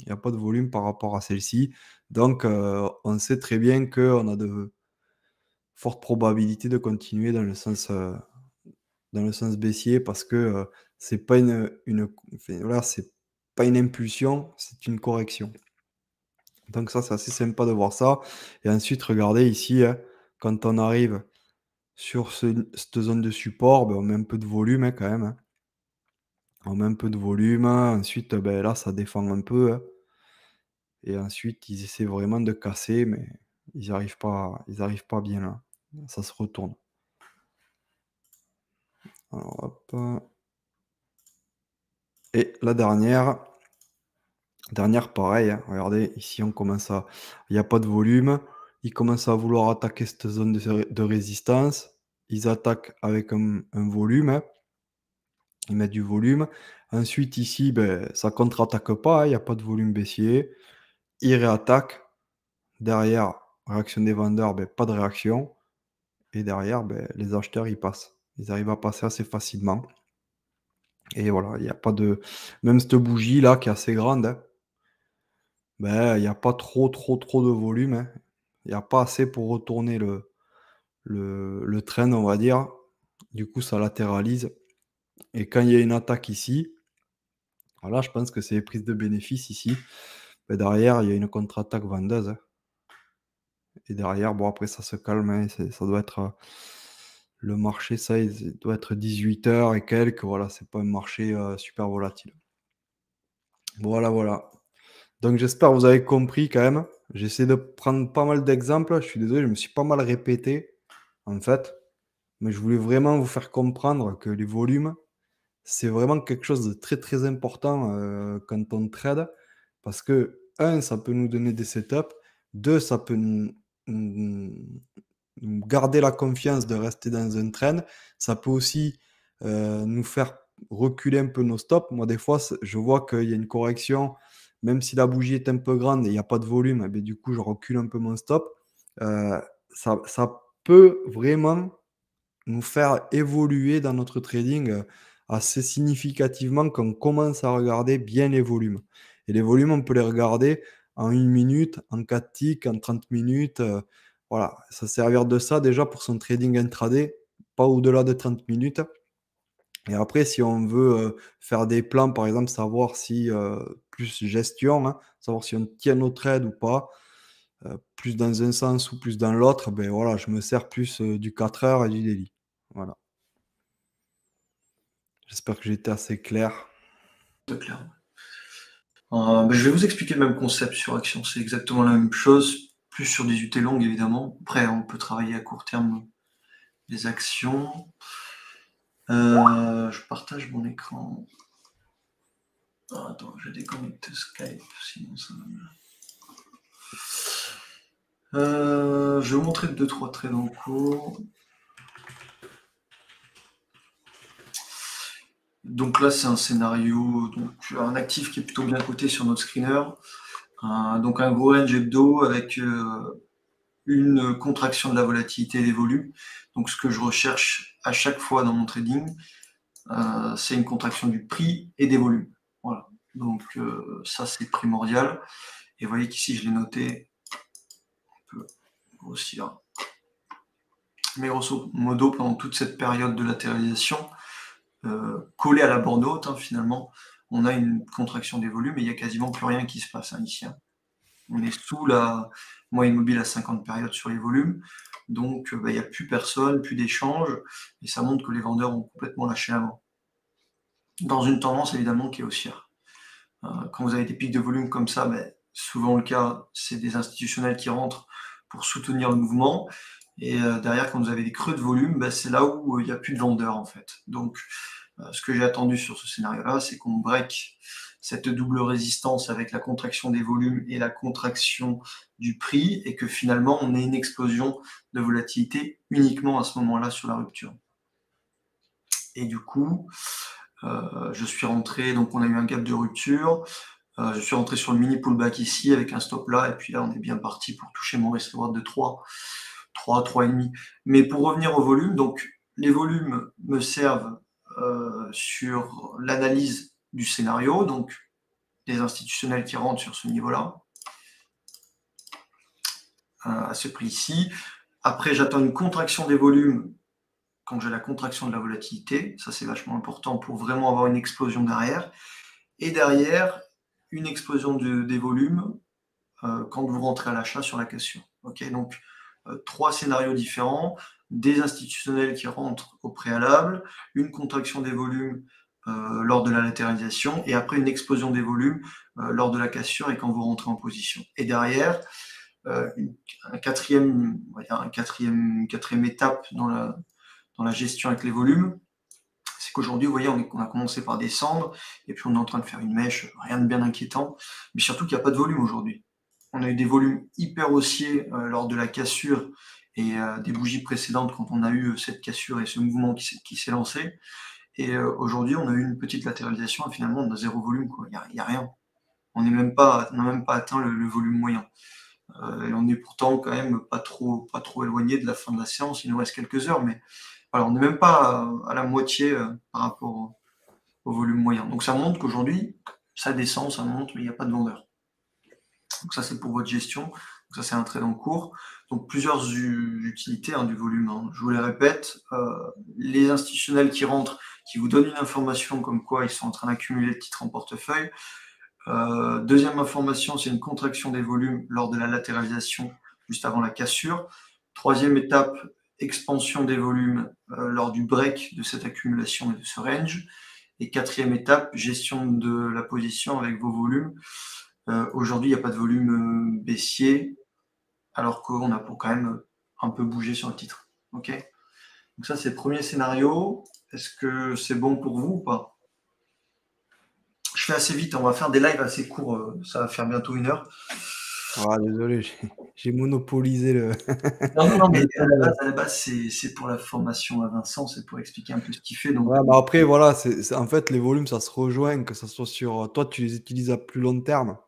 Il y a pas de volume par rapport à celle-ci. Donc, on sait très bien qu'on a de fortes probabilités de continuer dans le sens, dans le sens baissier parce que, c'est pas une une voilà, c'est pas une impulsion, c'est une correction. Donc ça, c'est assez sympa de voir ça et ensuite regardez ici, hein, quand on arrive sur cette zone de support, ben, on met un peu de volume, hein, quand même, hein. On met un peu de volume, ensuite, ben, là, ça défend un peu, hein. Et ensuite, ils essaient vraiment de casser, mais ils arrivent pas pas bien là. Ça se retourne. Et la dernière Dernière, pareil, hein. regardez, ici, on commence à il n'y a pas de volume. Ils commencent à vouloir attaquer cette zone de résistance. Ils attaquent avec un volume, hein. Ils mettent du volume. Ensuite, ici, ben, ça contre-attaque pas, hein, il n'y a pas de volume baissier. Ils réattaquent. Derrière, réaction des vendeurs, ben, pas de réaction. Et derrière, ben, les acheteurs, ils passent. Ils arrivent à passer assez facilement. Et voilà, il n'y a pas de même cette bougie là qui est assez grande, ben, il n'y a pas trop, trop, trop de volume, hein. Il n'y a pas assez pour retourner le le le train, on va dire. Du coup, ça latéralise et quand il y a une attaque ici, voilà, je pense que c'est les prises de bénéfices ici. Ben, derrière, il y a une contre-attaque vendeuse, hein. et derrière, bon, après ça se calme, hein, ça doit être, le marché, ça, doit être 18 et quelques, voilà, c'est pas un marché, super volatile. Voilà, voilà. Donc j'espère que vous avez compris quand même. J'essaie de prendre pas mal d'exemples. Je suis désolé, je me suis pas mal répété, en fait. Mais je voulais vraiment vous faire comprendre que les volumes, c'est vraiment quelque chose de très très important euh, quand on trade. Parce que, un, ça peut nous donner des setups. Deux, ça peut nous, garder la confiance de rester dans un trend. Ça peut aussi euh, nous faire reculer un peu nos stops. Moi, des fois, je vois qu'il y a une correction même si la bougie est un peu grande et il n'y a pas de volume, eh ben, du coup, je recule un peu mon stop. Euh, ça, ça, peut vraiment nous faire évoluer dans notre trading euh, assez significativement quand on commence à regarder bien les volumes. Et les volumes, on peut les regarder en une minute, en 4 ticks, en 30 minutes. Euh, voilà, ça servir de ça déjà pour son trading intraday, pas au-delà de 30 minutes. Et après, si on veut faire des plans, par exemple, savoir si plus gestion, hein, savoir si on tient nos trades ou pas, plus dans un sens ou plus dans l'autre, ben voilà, je me sers plus du 4 heures et du daily. Voilà. J'espère que j'ai été assez clair. clair. Ben, je vais vous expliquer le même concept sur Action. C'est exactement la même chose, plus sur des UT longues évidemment. Après, on peut travailler à court terme les actions. Euh, je partage mon écran. Ah, attends, je déconnecte Skype, sinon ça euh, je vais vous montrer deux trois traits dans le cours. Donc là, c'est un scénario, donc un actif qui est plutôt bien coté sur notre screener. Euh, donc un gros range hebdo avec une contraction de la volatilité des volumes. Donc ce que je recherche à chaque fois dans mon trading, euh, c'est une contraction du prix et des volumes. Voilà. Donc euh, ça, c'est primordial. Et vous voyez qu'ici, je l'ai noté. On peut grossir. Mais grosso modo, pendant toute cette période de latéralisation, euh, collée à la bande haute, hein, finalement, on a une contraction des volumes et il n'y a quasiment plus rien qui se passe hein, ici. Hein. On est sous la moyenne mobile à 50 périodes sur les volumes. Donc, bah, il n'y a plus personne, plus d'échanges. Et ça montre que les vendeurs ont complètement lâché avant. Dans une tendance, évidemment, qui est haussière. Euh, quand vous avez des pics de volume comme ça, bah, souvent le cas, c'est des institutionnels qui rentrent pour soutenir le mouvement. Et euh, derrière, quand vous avez des creux de volume, bah, c'est là où euh, il n'y a plus de vendeurs, en fait. Donc, ce que j'ai attendu sur ce scénario-là, c'est qu'on break cette double résistance avec la contraction des volumes et la contraction du prix, et que finalement on ait une explosion de volatilité uniquement à ce moment-là sur la rupture. Et du coup, euh, je suis rentré, donc on a eu un gap de rupture, euh, je suis rentré sur le mini pullback ici avec un stop là, et puis là on est bien parti pour toucher mon risk de 3, 3, 3,5. Mais pour revenir au volume, donc les volumes me servent euh, sur l'analyse du scénario, donc des institutionnels qui rentrent sur ce niveau-là, euh, à ce prix-ci. Après, j'attends une contraction des volumes quand j'ai la contraction de la volatilité. Ça, c'est vachement important pour vraiment avoir une explosion derrière. Et derrière, une explosion des volumes euh, quand vous rentrez à l'achat sur la cassure. Ok, donc euh, trois scénarios différents, des institutionnels qui rentrent au préalable, une contraction des volumes lors de la latéralisation et après une explosion des volumes euh, lors de la cassure et quand vous rentrez en position. Et derrière, euh, un quatrième, étape dans la, gestion avec les volumes, c'est qu'aujourd'hui, vous voyez, on, on, a commencé par descendre et puis on est en train de faire une mèche, rien de bien inquiétant, mais surtout qu'il n'y a pas de volume aujourd'hui. On a eu des volumes hyper haussiers lors de la cassure et des bougies précédentes quand on a eu cette cassure et ce mouvement qui s'est lancé. Et euh, aujourd'hui, on a eu une petite latéralisation finalement, on a zéro volume. Il n'y a, rien. On n'a même, pas, même pas atteint le, volume moyen. Euh, et on est pourtant quand même pas trop, pas trop éloigné de la fin de la séance. Il nous reste quelques heures, mais on n'est même pas à, la moitié euh, par rapport au, volume moyen. Donc ça montre qu'aujourd'hui, ça descend, ça monte, mais il n'y a pas de vendeur. Donc ça, c'est pour votre gestion. Donc ça, c'est un trade en cours. Donc plusieurs utilités hein, du volume. Hein. Je vous les répète, les institutionnels qui rentrent, vous donne une information comme quoi ils sont en train d'accumuler le titre en portefeuille. Euh, deuxième information, c'est une contraction des volumes lors de la latéralisation juste avant la cassure. Troisième étape, expansion des volumes euh, lors du break de cette accumulation et de ce range. Et quatrième étape, gestion de la position avec vos volumes. Euh, aujourd'hui, il n'y a pas de volume baissier, alors qu'on a pour quand même un peu bougé sur le titre. Ok? Donc ça, c'est le premier scénario. Est-ce que c'est bon pour vous ou pas? Je fais assez vite, on va faire des lives assez courts, euh, ça va faire bientôt une heure. Ah, désolé, j'ai monopolisé le. non, non, non, mais à la base, c'est pour la formation à Vincent, c'est pour expliquer un peu ce qu'il fait. Donc... bah après, voilà, c'est en fait, les volumes, ça se rejoint, que ce soit sur. Toi, tu les utilises à plus long terme,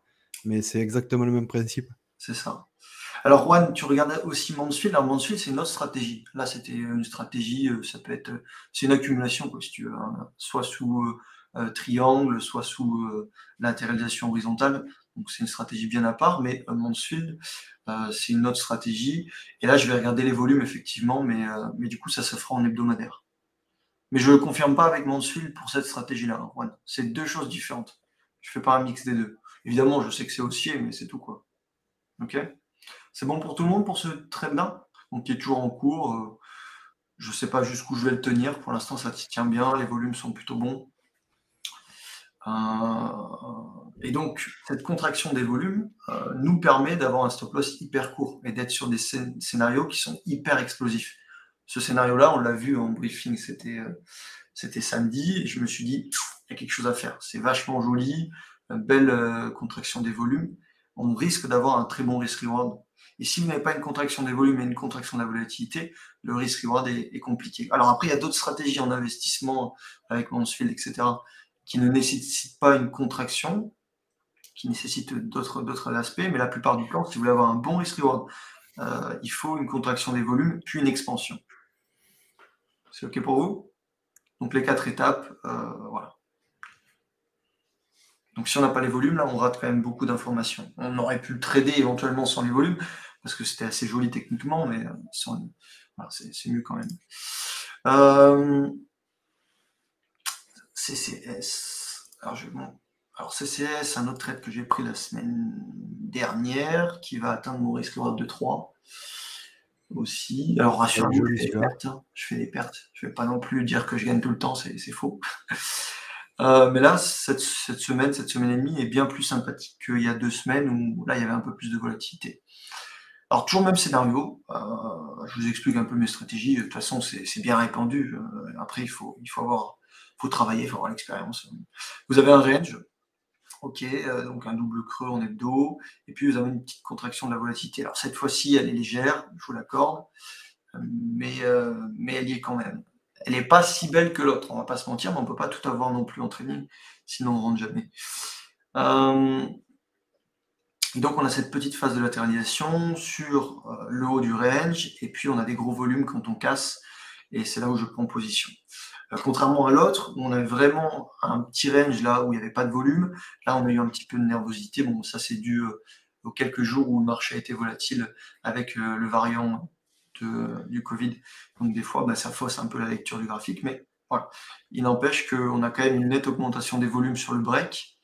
mais c'est exactement le même principe. C'est ça. Alors, Juan, tu regardes aussi Mansfield. Alors, Mansfield, c'est une autre stratégie. Là, c'était une stratégie, euh, ça peut être, c'est une accumulation, quoi, si tu veux, hein. soit sous euh, euh, triangle, soit sous latéralisation horizontale. Donc, c'est une stratégie bien à part, mais Mansfield, c'est une autre stratégie. Et là, je vais regarder les volumes, effectivement, mais, mais du coup, ça se fera en hebdomadaire. Mais je ne le confirme pas avec Mansfield pour cette stratégie-là, hein, Juan. C'est deux choses différentes. Je fais pas un mix des deux. Évidemment, je sais que c'est haussier, mais c'est tout, quoi. OK? C'est bon pour tout le monde pour ce trade-là? Donc, qui est toujours en cours. Euh, je ne sais pas jusqu'où je vais le tenir. Pour l'instant, ça tient bien. Les volumes sont plutôt bons. Euh, et donc, cette contraction des volumes euh, nous permet d'avoir un stop loss hyper court et d'être sur des scénarios qui sont hyper explosifs. Ce scénario-là, on l'a vu en briefing, c'était samedi, et je me suis dit, il y a quelque chose à faire. C'est vachement joli, une belle contraction des volumes. On risque d'avoir un très bon risk-reward et si vous n'avez pas une contraction des volumes et une contraction de la volatilité, le risque reward est, compliqué. Alors après, il y a d'autres stratégies en investissement avec Mansfield, etc., qui ne nécessitent pas une contraction, qui nécessitent d'autres aspects, mais la plupart du temps, si vous voulez avoir un bon risk reward, euh, il faut une contraction des volumes, puis une expansion. C'est OK pour vous? Donc les quatre étapes, voilà. Donc si on n'a pas les volumes, là, on rate quand même beaucoup d'informations. On aurait pu le trader éventuellement sans les volumes, parce que c'était assez joli techniquement, mais c'est mieux quand même. CCS. Alors, je, Alors CCS, un autre trade que j'ai pris la semaine dernière, qui va atteindre mon risque de 3 aussi. Alors rassurez-vous, je, fais des pertes. Hein. Je fais des pertes. Je vais pas non plus dire que je gagne tout le temps, c'est faux. Euh, mais là, cette, semaine, cette semaine et demie est bien plus sympathique qu'il y a deux semaines où là, il y avait un peu plus de volatilité. Alors, toujours même scénario. Euh, je vous explique un peu mes stratégies. De toute façon, c'est bien répandu. Euh, après, il faut, travailler, il faut avoir l'expérience. Vous avez un range. Ok, donc un double creux en hebdo, et puis vous avez une petite contraction de la volatilité. Alors cette fois-ci, elle est légère, je vous l'accorde, mais, mais elle y est quand même elle n'est pas si belle que l'autre, on va pas se mentir, mais on ne peut pas tout avoir non plus en training, sinon on ne rentre jamais. Euh, donc on a cette petite phase de latéralisation sur euh, le haut du range, et puis on a des gros volumes quand on casse, et c'est là où je prends position. Euh, contrairement à l'autre, on avait vraiment un petit range là où il n'y avait pas de volume, là on a eu un petit peu de nervosité, bon ça c'est dû aux quelques jours où le marché a été volatile avec le variant du Covid. Donc des fois, bah, ça fausse un peu la lecture du graphique, mais voilà. Il n'empêche qu'on a quand même une nette augmentation des volumes sur le break.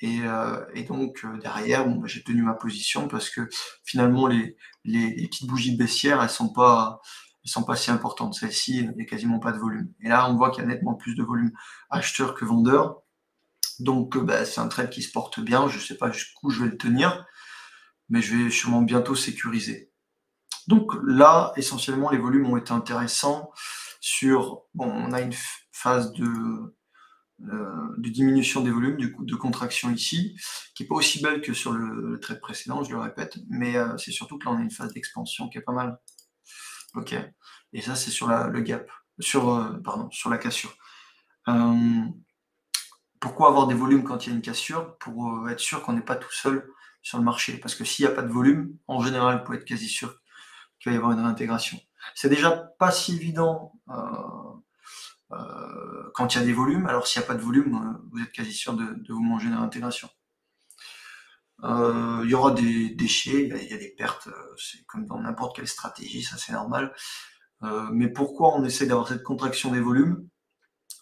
Et, euh, donc euh, derrière, bah, j'ai tenu ma position parce que finalement les, petites bougies baissières, elles sont pas sont pas si importantes. Celle-ci, il n'y a quasiment pas de volume. Et là, on voit qu'il y a nettement plus de volume acheteur que vendeur. Donc, euh, bah, c'est un trade qui se porte bien. Je ne sais pas jusqu'où je vais le tenir, mais je vais sûrement bientôt sécuriser. Donc là, essentiellement, les volumes ont été intéressants sur, on a une phase de, de diminution des volumes, du coup, de contraction ici, qui n'est pas aussi belle que sur le, trade précédent, je le répète, mais euh, c'est surtout que là, on a une phase d'expansion qui est pas mal. Ok. Et ça, c'est sur la, le gap, sur, euh, pardon, sur la cassure. pourquoi avoir des volumes quand il y a une cassure? Pour être sûr qu'on n'est pas tout seul sur le marché. Parce que s'il n'y a pas de volume, en général, pour être quasi sûr qu'il va y avoir une réintégration. C'est déjà pas si évident euh, euh, quand il y a des volumes. Alors s'il n'y a pas de volume, euh, vous êtes quasi sûr de, vous manger une réintégration. il y aura des déchets, il y a, des pertes, c'est comme dans n'importe quelle stratégie, ça c'est normal. mais pourquoi on essaie d'avoir cette contraction des volumes?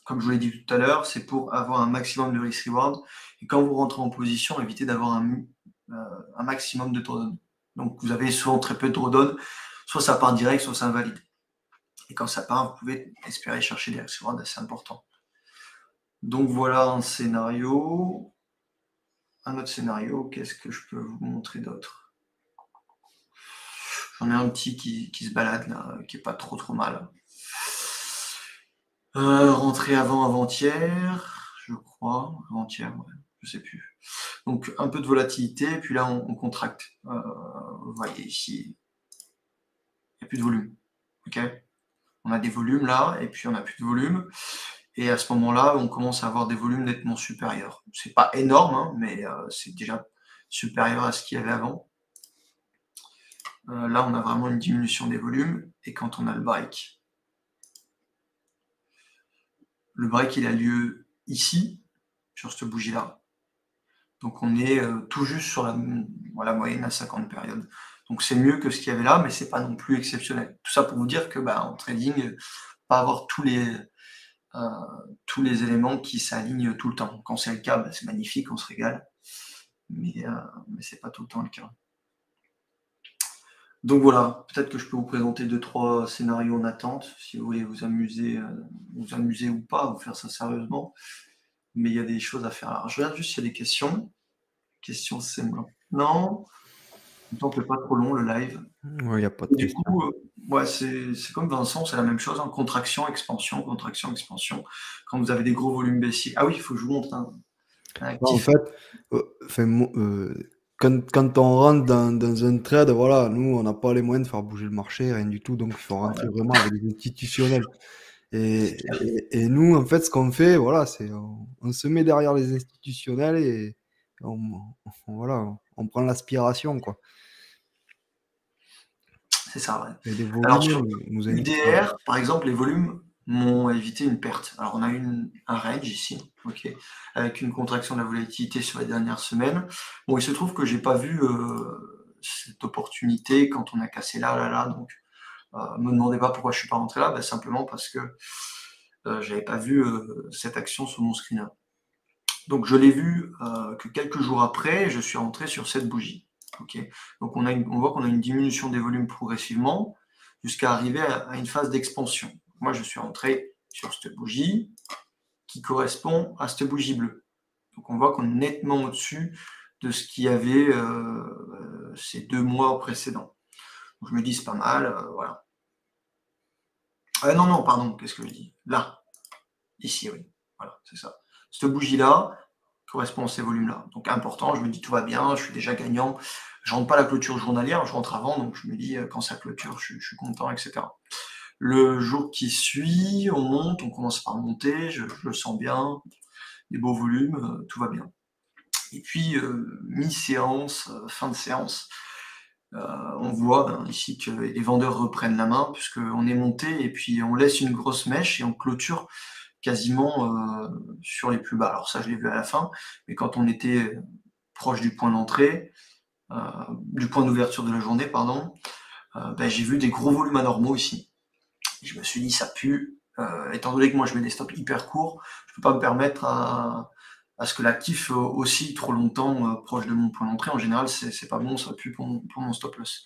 Comme je vous l'ai dit tout à l'heure, c'est pour avoir un maximum de risk-reward. Et quand vous rentrez en position, évitez d'avoir un, un maximum de drawdown. Donc vous avez souvent très peu de drawdown soit ça part direct, soit ça invalide. Et quand ça part, vous pouvez espérer chercher des rewards assez importants. Donc voilà un scénario. Un autre scénario, qu'est-ce que je peux vous montrer d'autre? J'en ai un petit qui, se balade là, qui est pas trop trop mal. Euh, avant avant-hier, je crois. Avant-hier, ouais, je sais plus. Donc un peu de volatilité, puis là on, contracte. Euh, vous voyez ici, plus de volume. ok? On a des volumes là, et puis on n'a plus de volume. Et à ce moment-là, on commence à avoir des volumes nettement supérieurs. C'est pas énorme, hein, mais euh, c'est déjà supérieur à ce qu'il y avait avant. Euh, là, on a vraiment une diminution des volumes. Et quand on a le break, le break, il a lieu ici, sur cette bougie-là. Donc on est euh, tout juste sur la, la moyenne à 50 périodes. Donc c'est mieux que ce qu'il y avait là, mais c'est pas non plus exceptionnel. Tout ça pour vous dire que bah, en trading, pas avoir tous les, euh, tous les éléments qui s'alignent tout le temps. Quand c'est le cas, bah, c'est magnifique, on se régale. Mais, euh, mais c'est pas tout le temps le cas. Donc voilà, peut-être que je peux vous présenter deux, trois scénarios en attente, si vous voulez vous amuser, euh, vous amuser ou pas, vous faire ça sérieusement. Mais il y a des choses à faire. Alors je regarde juste s'il y a des questions. Questions, c'est Non tant que pas trop long le live. Il n'y a pas de Du coup, euh, ouais, c'est comme Vincent, c'est la même chose, en hein. contraction, expansion, contraction, expansion. Quand vous avez des gros volumes baissiers. Ah oui, il faut que je vous montre un, En fait, euh, euh, quand, quand, on rentre dans, dans, un trade, voilà, nous, on n'a pas les moyens de faire bouger le marché, rien du tout, donc il faut rentrer vraiment avec des institutionnels. Et, et, nous, en fait, ce qu'on fait, voilà, c'est on, se met derrière les institutionnels et on, voilà, on prend l'aspiration, quoi. C'est ça, ouais. Alors sur UDR, par exemple, les volumes m'ont évité une perte. Alors, on a eu un range ici, ok, avec une contraction de la volatilité sur les dernières semaines. Bon, il se trouve que j'ai pas vu euh, cette opportunité quand on a cassé là, là, là. Donc, euh, me demandez pas pourquoi je suis pas rentré là, ben, simplement parce que euh, j'avais pas vu euh, cette action sur mon screener. Donc, je l'ai vu que quelques jours après, je suis rentré sur cette bougie. Ok Donc, on, on voit qu'on a une diminution des volumes progressivement jusqu'à arriver à une phase d'expansion moi, je suis rentré sur cette bougie qui correspond à cette bougie bleue. Donc, on voit qu'on est nettement au-dessus de ce qu'il y avait euh, ces deux mois précédents. Donc, je me dis, c'est pas mal, euh, voilà. Ah, non, non, pardon, qu'est-ce que je dis? Là, ici, oui. Voilà, c'est ça. Cette bougie-là correspond à ces volumes-là. Donc, important, je me dis, tout va bien, je suis déjà gagnant. Je rentre pas la cloture journalière, je rentre avant, donc je me dis, euh, quand ça clôture, je suis content, etc. Le jour qui suit, on monte, on commence par monter, je, le sens bien, des beaux volumes, euh, tout va bien. Et puis, euh, mi-séance, fin de séance, on voit ben, ici que les vendeurs reprennent la main, puisqu'on est monté et puis on laisse une grosse mèche et on clôture quasiment sur les plus bas. Alors ça, je l'ai vu à la fin, mais quand on était proche du point d'entrée, du point d'ouverture de la journée, pardon, ben, j'ai vu des gros volumes anormaux ici je me suis dit, ça pue. Euh, étant donné que moi, je mets des stops hyper courts, je ne peux pas me permettre à, ce que l'actif aussi trop longtemps euh, proche de mon point d'entrée. En général, c'est pas bon, ça pue pour mon, stop loss.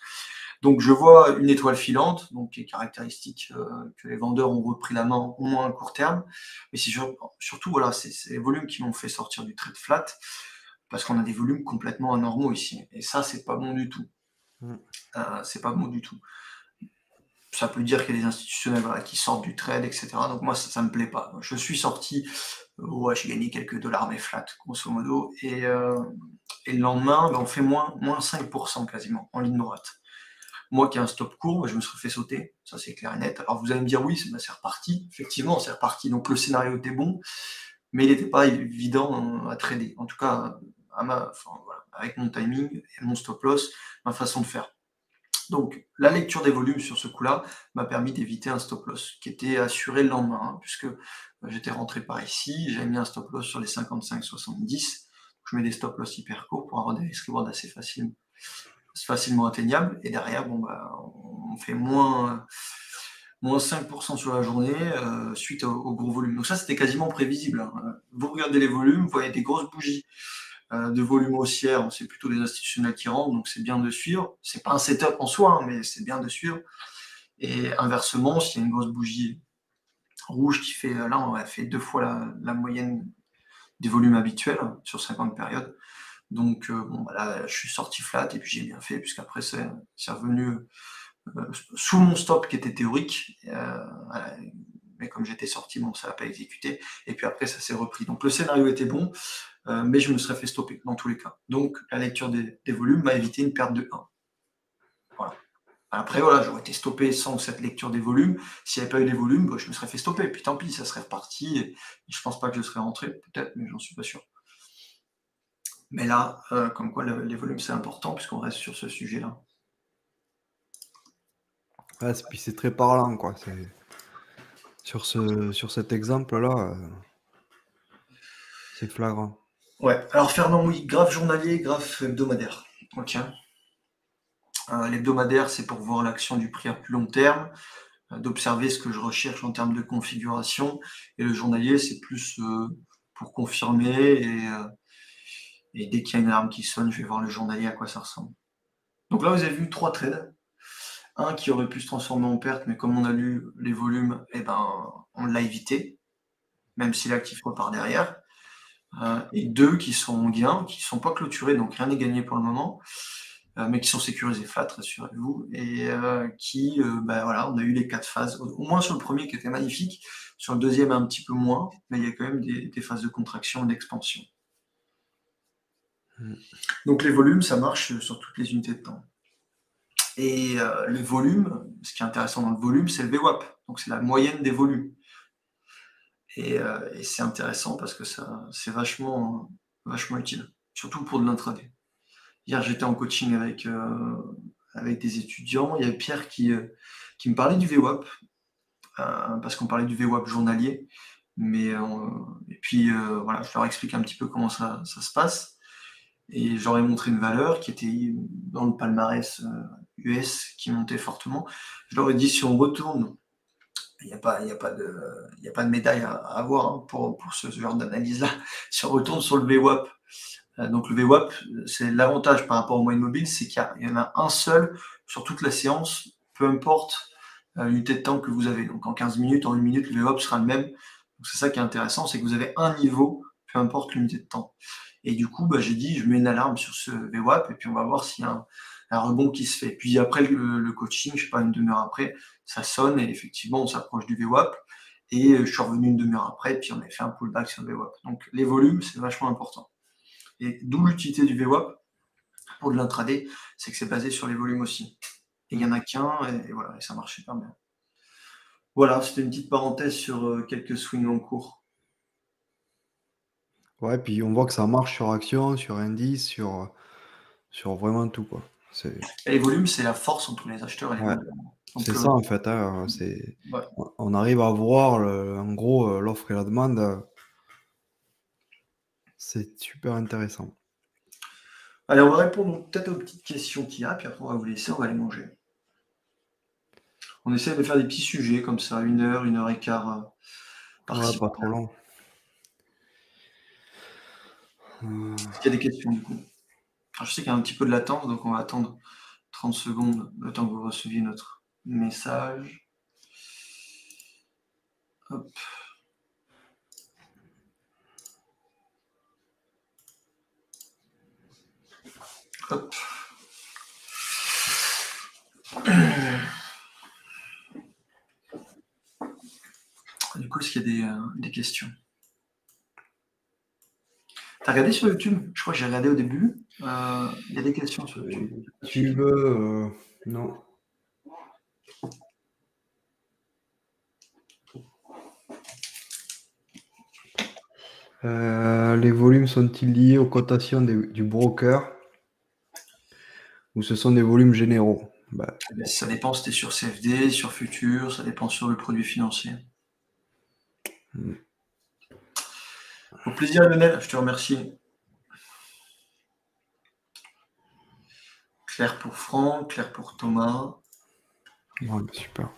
Donc, je vois une étoile filante, donc qui est caractéristique euh, que les vendeurs ont repris la main au moins à court terme. Mais c'est surtout, voilà, c'est les volumes qui m'ont fait sortir du trade flat parce qu'on a des volumes complètement anormaux ici. Et ça, c'est pas bon du tout. Mm. c'est pas bon du tout ça peut dire qu'il y a des institutionnels qui sortent du trade, etc. Donc moi, ça ne me plaît pas. Je suis sorti, euh, ouais, j'ai gagné quelques dollars, mais flat, grosso modo. Et, euh, le lendemain, ben, on fait moins, moins 5% quasiment en ligne droite. Moi qui ai un stop court, je me serais fait sauter, ça c'est clair et net. Alors vous allez me dire, oui, c'est reparti. Effectivement, c'est reparti. Donc le scénario était bon, mais il n'était pas évident à trader. En tout cas, avec mon timing et mon stop loss, ma façon de faire. Donc, la lecture des volumes sur ce coup-là m'a permis d'éviter un stop loss qui était assuré le lendemain, hein, puisque euh, j'étais rentré par ici, j'avais mis un stop loss sur les 55-70. Je mets des stop loss hyper courts pour avoir des risques assez facilement, facilement atteignables. Et derrière, bon, bah, on fait moins, moins 5% sur la journée euh, suite au, gros volume. Donc ça, c'était quasiment prévisible. Hein. Vous regardez les volumes, vous voyez des grosses bougies euh, de volume haussière, c'est plutôt des institutionnels qui rentrent, donc c'est bien de suivre. C'est pas un setup en soi, hein, mais c'est bien de suivre. Et inversement, s'il y a une grosse bougie rouge qui fait, là, on a fait deux fois la, moyenne des volumes habituels sur 50 périodes. Donc, euh, bon, là, je suis sorti flat et puis j'ai bien fait, puisqu'après, c'est revenu euh, sous mon stop qui était théorique. mais comme j'étais sorti, bon, ça n'a pas exécuté. Et puis après, ça s'est repris. Donc, le scénario était bon. Euh, mais je me serais fait stopper dans tous les cas. Donc la lecture des, volumes m'a évité une perte de 1. Voilà. Après, voilà, j'aurais été stoppé sans cette lecture des volumes. S'il n'y avait pas eu les volumes, bah, je me serais fait stopper. Et puis tant pis, ça serait reparti. Et, je pense pas que je serais rentré, peut-être, mais j'en suis pas sûr. Mais là, euh, comme quoi les volumes c'est important puisqu'on reste sur ce sujet-là. Ouais, puis c'est très parlant, quoi. Sur, ce, sur cet exemple-là, euh, c'est flagrant. Ouais, alors Fernand, oui, graphe journalier, graphe hebdomadaire. Ok. Euh, l'hebdomadaire, c'est pour voir l'action du prix à plus long terme, euh, d'observer ce que je recherche en termes de configuration. Et le journalier, c'est plus euh, pour confirmer. Et, et dès qu'il y a une alarme qui sonne, je vais voir le journalier à quoi ça ressemble. Donc là, vous avez vu trois trades. Un qui aurait pu se transformer en perte, mais comme on a lu les volumes, eh ben, on l'a évité, même si l'actif repart derrière. Euh, et deux qui sont en gain, qui ne sont pas clôturés, donc rien n'est gagné pour le moment, euh, mais qui sont sécurisés flat, rassurez-vous, et euh, qui, ben voilà, on a eu les quatre phases, au moins sur le premier qui était magnifique, sur le deuxième un petit peu moins, mais il y a quand même des, phases de contraction et d'expansion. Donc les volumes, ça marche sur toutes les unités de temps. Et le volume, ce qui est intéressant dans le volume, c'est le VWAP, donc c'est la moyenne des volumes. Euh, et, c'est intéressant parce que ça, c'est vachement, utile, surtout pour de l'intraday. Hier, j'étais en coaching avec, euh, des étudiants. Il y avait Pierre qui, euh, me parlait du VWAP. parce qu'on parlait du VWAP journalier. Mais, et puis, voilà, je leur explique un petit peu comment ça se passe. Et j'aurais montré une valeur qui était dans le palmarès US qui montait fortement. Je leur ai dit si on retourne, il n'y a, pas, de, médaille à, avoir hein, pour, ce genre d'analyse-là. Si on retourne sur le VWAP, euh, donc le VWAP, c'est l'avantage par rapport au moyen mobile, c'est qu'il y, en a un seul sur toute la séance, peu importe euh, l'unité de temps que vous avez. Donc en 15 minutes, en une minute, le VWAP sera le même. C'est ça qui est intéressant, c'est que vous avez un niveau, peu importe l'unité de temps. Et du coup, bah, j'ai dit, je mets une alarme sur ce VWAP et puis on va voir s'il y a un, rebond qui se fait. Puis après le, coaching, je sais pas, une demi-heure après, ça sonne et effectivement, on s'approche du VWAP. Et euh, je suis revenu une demi-heure après, et puis on a fait un pullback sur le VWAP. Donc les volumes, c'est vachement important. Et d'où l'utilité du VWAP pour de l'intraday, c'est que c'est basé sur les volumes aussi. Et il n'y en a qu'un, et, voilà, et ça marche super bien. Voilà, c'était une petite parenthèse sur euh, quelques swings en cours. Ouais, puis on voit que ça marche sur Action, sur Indice, sur, sur vraiment tout, quoi. C'est les volumes, c'est la force entre les acheteurs et les vendeurs. c'est ça, en fait. Hein, c'est... On arrive à voir, en gros, euh, l'offre et la demande. C'est super intéressant. Allez, on va répondre peut-être aux petites questions qu'il y a, puis après on va vous laisser, on va aller manger. On essaie de faire des petits sujets comme ça, une heure, une heure et quart euh, par pas trop long. Est-ce qu'il y a des questions du coup? Je sais qu'il y a un petit peu de latence, donc on va attendre 30 secondes le temps que vous receviez notre message. Hop. Hop. Du coup, est-ce qu'il y a des, euh, des questions? T'as regardé sur YouTube? Je crois que j'ai regardé au début. Euh, il y a des questions sur YouTube. YouTube, euh, non. Euh, les volumes sont-ils liés aux cotations du broker? Ou ce sont des volumes généraux? Bah, Ça dépend si tu es sur CFD, sur Futur, ça dépend sur le produit financier. Hmm. Au plaisir, Lionel, je te remercie. Claire pour Franck, Claire pour Thomas. super.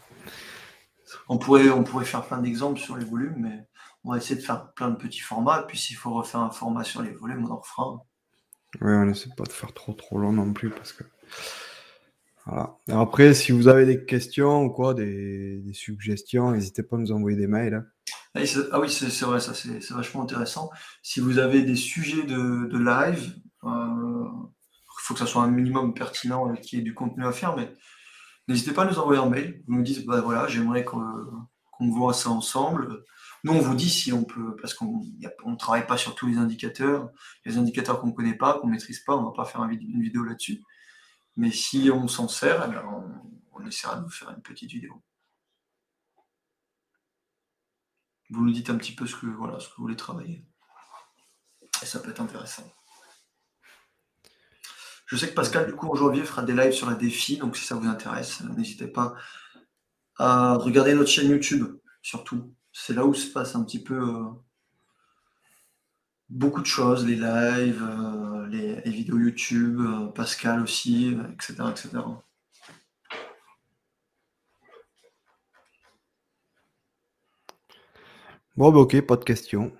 On pourrait, on pourrait faire plein d'exemples sur les volumes, mais on va essayer de faire plein de petits formats. Puis s'il faut refaire un format sur les volumes, on en refera. Oui, on essaie pas de faire trop trop long non plus parce que. Voilà. Après, si vous avez des questions ou quoi, des, suggestions, n'hésitez pas à nous envoyer des mails. Hein. Ah oui, c'est vrai, ça c'est vachement intéressant. Si vous avez des sujets de, live, il euh, faut que ça soit un minimum pertinent et qu'il y ait du contenu à faire, mais n'hésitez pas à nous envoyer un mail. Vous nous dites, bah voilà, j'aimerais qu'on voit ça ensemble. Nous, on vous dit si on peut, parce qu'on ne travaille pas sur tous les indicateurs. Les indicateurs qu'on ne connaît pas, qu'on ne maîtrise pas, on ne va pas faire une vidéo là-dessus. Mais si on s'en sert, eh on essaiera de vous faire une petite vidéo. Vous nous dites un petit peu ce que, voilà, ce que vous voulez travailler. Et ça peut être intéressant. Je sais que Pascal, du coup, en janvier, fera des lives sur la défi, donc si ça vous intéresse, n'hésitez pas à regarder notre chaîne YouTube, surtout. C'est là où se passe un petit peu euh, beaucoup de choses, les lives, euh, les, vidéos YouTube, euh, Pascal aussi, etc., etc. Bon, bah, ok, pas de questions.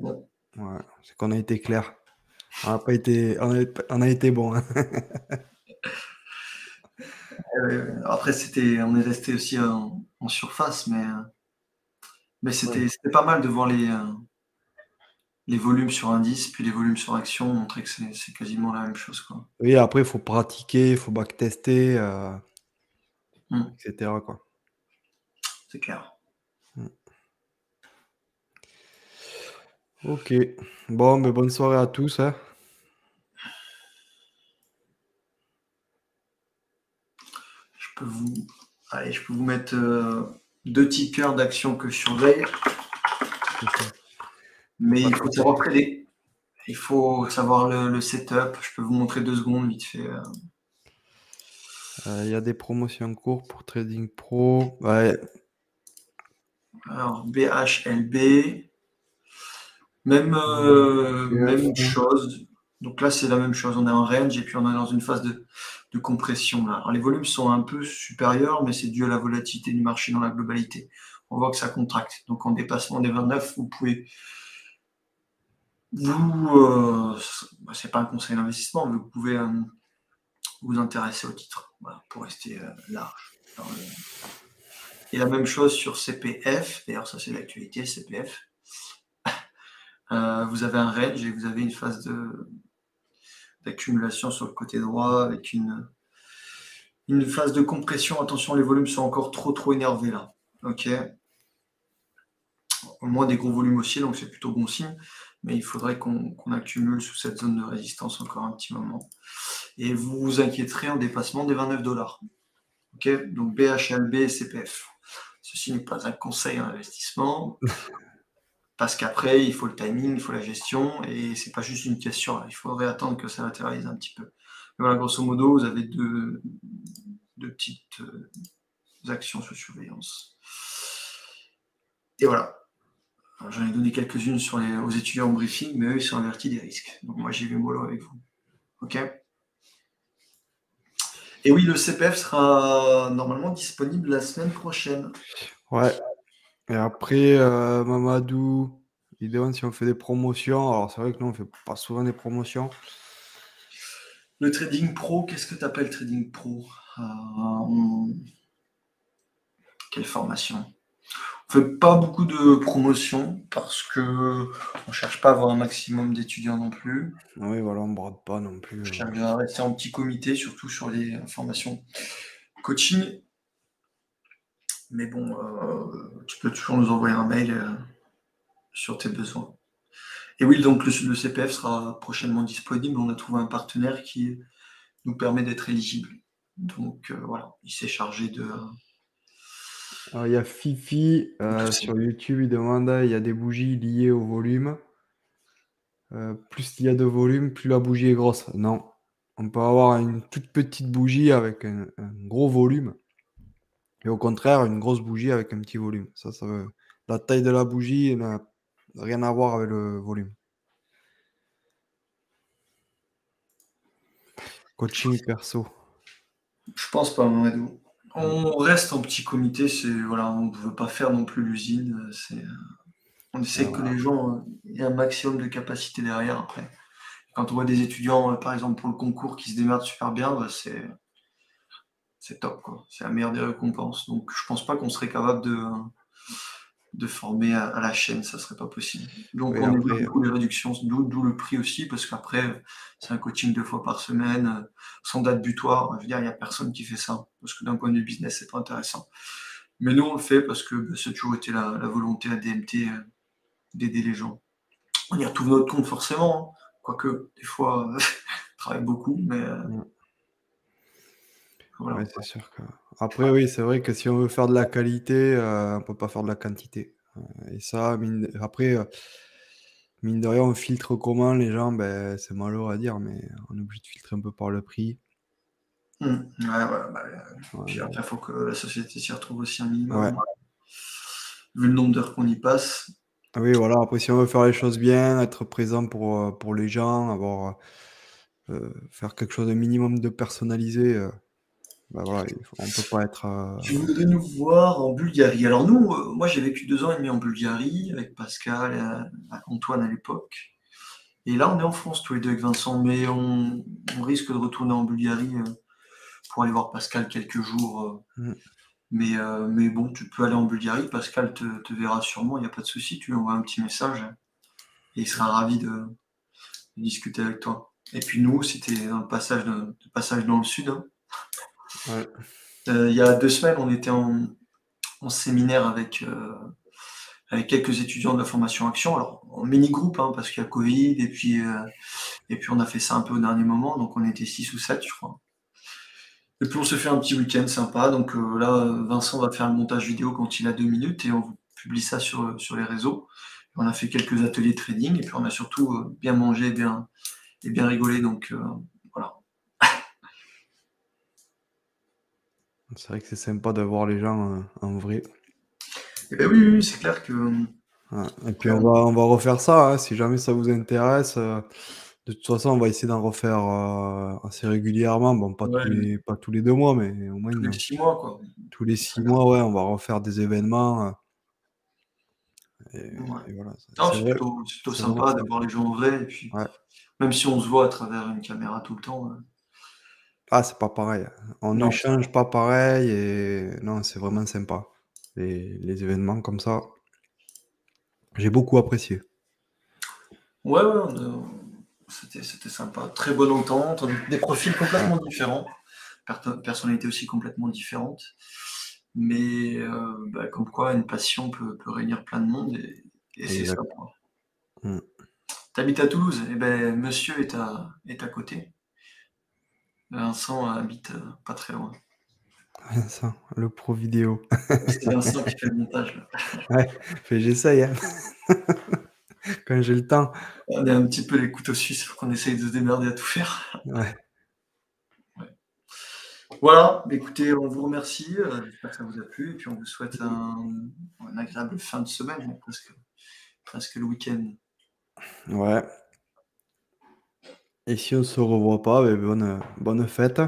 Bon. Ouais, c'est qu'on a été clair. On a, pas été, on a, été bon. Hein. Euh, après, c'était, on est resté aussi en, surface, mais, mais c'était, pas mal de voir les, euh, les volumes sur indice, puis les volumes sur action, montrer que c'est, quasiment la même chose. Quoi. Oui, après, il faut pratiquer, il faut backtester, euh, hmm. etc. Quoi. C'est clair. Ok. Bon, mais bonne soirée à tous. Hein. Je peux vous, Allez, je peux vous mettre euh, deux tickers d'action que je surveille. Mais il faut savoir trader. Il faut savoir le, setup. Je peux vous montrer deux secondes vite fait. Euh. Il y a des promotions en cours pour Trading Pro. Ouais. Alors, BHLB. Même, euh, même chose. Donc là, c'est la même chose. On est en range et puis on est dans une phase de, compression. Là. Alors, les volumes sont un peu supérieurs, mais c'est dû à la volatilité du marché dans la globalité. On voit que ça contracte. Donc en dépassement des 29, vous pouvez. Vous, euh, c'est pas un conseil d'investissement, mais vous pouvez euh, vous intéresser au titre pour rester euh, large. Et la même chose sur CPF. D'ailleurs, ça c'est l'actualité, CPF. Vous avez un range et vous avez une phase d'accumulation sur le côté droit avec une, une phase de compression. Attention, les volumes sont encore trop trop énervés là. Ok. Au moins des gros volumes aussi, donc c'est plutôt bon signe. Mais il faudrait qu'on accumule sous cette zone de résistance encore un petit moment. Et vous vous inquiéterez en dépassement des 29 dollars. Ok. Donc BHLB et CPF. Ceci n'est pas un conseil en investissement. Parce qu'après, il faut le timing, il faut la gestion, et c'est pas juste une question. Il faudrait attendre que ça matérialise un petit peu. Mais voilà, grosso modo, vous avez deux, petites euh, actions sous surveillance. Et voilà. J'en ai donné quelques-unes aux étudiants en briefing, mais eux, ils sont avertis des risques. Donc moi, j'y vais mollo avec vous. OK? Et oui, le CPF sera normalement disponible la semaine prochaine. Ouais, et après, euh, Mamadou, il demande si on fait des promotions. Alors, c'est vrai que nous, on ne fait pas souvent des promotions. Le trading pro, qu'est-ce que tu appelles trading pro? Euh, Quelle formation? On ne fait pas beaucoup de promotions parce que on cherche pas à avoir un maximum d'étudiants non plus. Oui, voilà, on ne brode pas non plus. Je cherche euh. à rester en petit comité, surtout sur les formations coaching mais bon, euh, tu peux toujours nous envoyer un mail euh, sur tes besoins. Et oui, donc le, CPF sera prochainement disponible. On a trouvé un partenaire qui nous permet d'être éligible. Donc euh, voilà, il s'est chargé de. Alors, il y a Fifi sur YouTube, il demande il y a des bougies liées au volume. plus il y a de volume, plus la bougie est grosse. Non, on peut avoir une toute petite bougie avec un gros volume. Et au contraire, une grosse bougie avec un petit volume. Ça, ça veut... La taille de la bougie n'a rien à voir avec le volume. Coaching perso. Je pense pas, Mamadou. On reste en petit comité, c'est voilà, on ne veut pas faire non plus l'usine. on essaie que les gens aient un maximum de capacité derrière après. Quand on voit des étudiants, par exemple pour le concours, qui se démerdent super bien, bah, c'est c'est top, quoi. C'est la meilleure des récompenses. Donc, je pense pas qu'on serait capable de, de former à, la chaîne, ça serait pas possible. Donc, on après, beaucoup les réductions, d'où le prix aussi, parce qu'après, c'est un coaching deux fois par semaine, sans date butoir. Je veux dire, il n'y a personne qui fait ça, parce que d'un point de vue business, c'est pas intéressant. Mais nous, on le fait parce que bah, ça a toujours été la, volonté à DMT euh, d'aider les gens. On y retrouve notre compte forcément, hein. quoique des fois, on travaille beaucoup, mais. Euh, mm c'est sûr que... Après, oui, c'est vrai que si on veut faire de la qualité, euh, on peut pas faire de la quantité. Euh, et ça, après, euh, mine de rien, on filtre comment les gens, ben, c'est malheureux à dire, mais on est obligé de filtrer un peu par le prix. Mmh. Ouais, bah, puis après, il faut que la société s'y retrouve aussi un minimum. Vu le nombre d'heures qu'on y passe. Oui, voilà. Après, si on veut faire les choses bien, être présent pour, pour les gens, avoir, faire quelque chose de minimum de personnalisé, bah voilà, on peut pas être. Euh, tu voudrais nous voir en Bulgarie. Alors nous, euh, moi j'ai vécu deux ans et demi en Bulgarie avec Pascal, et euh, Antoine à l'époque. Et là, on est en France tous les deux avec Vincent, mais on, risque de retourner en Bulgarie pour aller voir Pascal quelques jours. Mm. Mais, mais bon, tu peux aller en Bulgarie, Pascal te, verra sûrement, il n'y a pas de souci, tu lui envoies un petit message et il sera ravi de, discuter avec toi. Et puis nous, c'était un passage, passage dans le sud. Hein. Euh, il y a deux semaines, on était en, séminaire avec, euh, avec quelques étudiants de la formation Action, alors en mini-groupe, hein, parce qu'il y a Covid, et puis, euh, et puis on a fait ça un peu au dernier moment, donc on était six ou sept, je crois. Et puis on se fait un petit week-end sympa, donc là, Vincent va faire le montage vidéo quand il a deux minutes, et on publie ça sur, sur les réseaux. On a fait quelques ateliers trading, et puis on a surtout bien mangé bien, et bien rigolé, donc C'est vrai que c'est sympa de voir les gens euh, en vrai. Eh ben oui, oui, c'est clair que. Ouais. Et puis on va, on va refaire ça, hein, si jamais ça vous intéresse. euh, de toute façon, on va essayer d'en refaire euh, assez régulièrement. Bon, pas, Ouais. tous les, pas tous les deux mois, mais au moins tous les euh, six mois, quoi. tous les six mois, ouais, on va refaire des événements. euh, et, Ouais. et voilà. Non, C'est c'est vrai- plutôt, c'est plutôt c'est sympa vraiment de voir les gens en vrai. Et puis, Ouais. même si on se voit à travers une caméra tout le temps. euh, Ah, c'est pas pareil. On Non. n'échange pas pareil et non, c'est vraiment sympa. Les, les événements comme ça, j'ai beaucoup apprécié. Ouais, ouais, on c'était, c'était sympa. Très bonne entente. Des profils complètement différents. Personnalités aussi complètement différentes. Mais euh, bah, comme quoi, une passion peut, peut réunir plein de monde et, et c'est sympa. Mm. T'habites à Toulouse, et ben monsieur est à, est à côté. Vincent habite euh, pas très loin. Ça, le pro vidéo. C'est Vincent qui fait le montage. Fait, j'essaye. hein. Quand j'ai le temps. On est un petit peu les couteaux suisses, faut qu'on essaye de se démerder à tout faire. Ouais. Voilà, écoutez, on vous remercie, euh, j'espère que ça vous a plu, et puis on vous souhaite un, un agréable fin de semaine, hein, presque, presque le week-end. Ouais. Et si on se revoit pas, ben, bonne, bonne fête.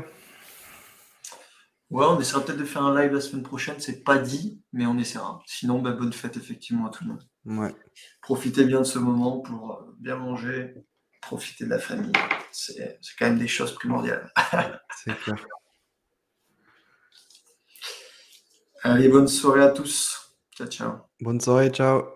Ouais, on essaiera peut-être de faire un live la semaine prochaine, c'est pas dit, mais on essaiera. Sinon, bah, bonne fête effectivement à tout le monde. Ouais. Profitez bien de ce moment pour euh, bien manger, profiter de la famille. C'est c'est quand même des choses primordiales. C'est clair. Allez, bonne soirée à tous. Ciao, ciao. Bonne soirée, ciao.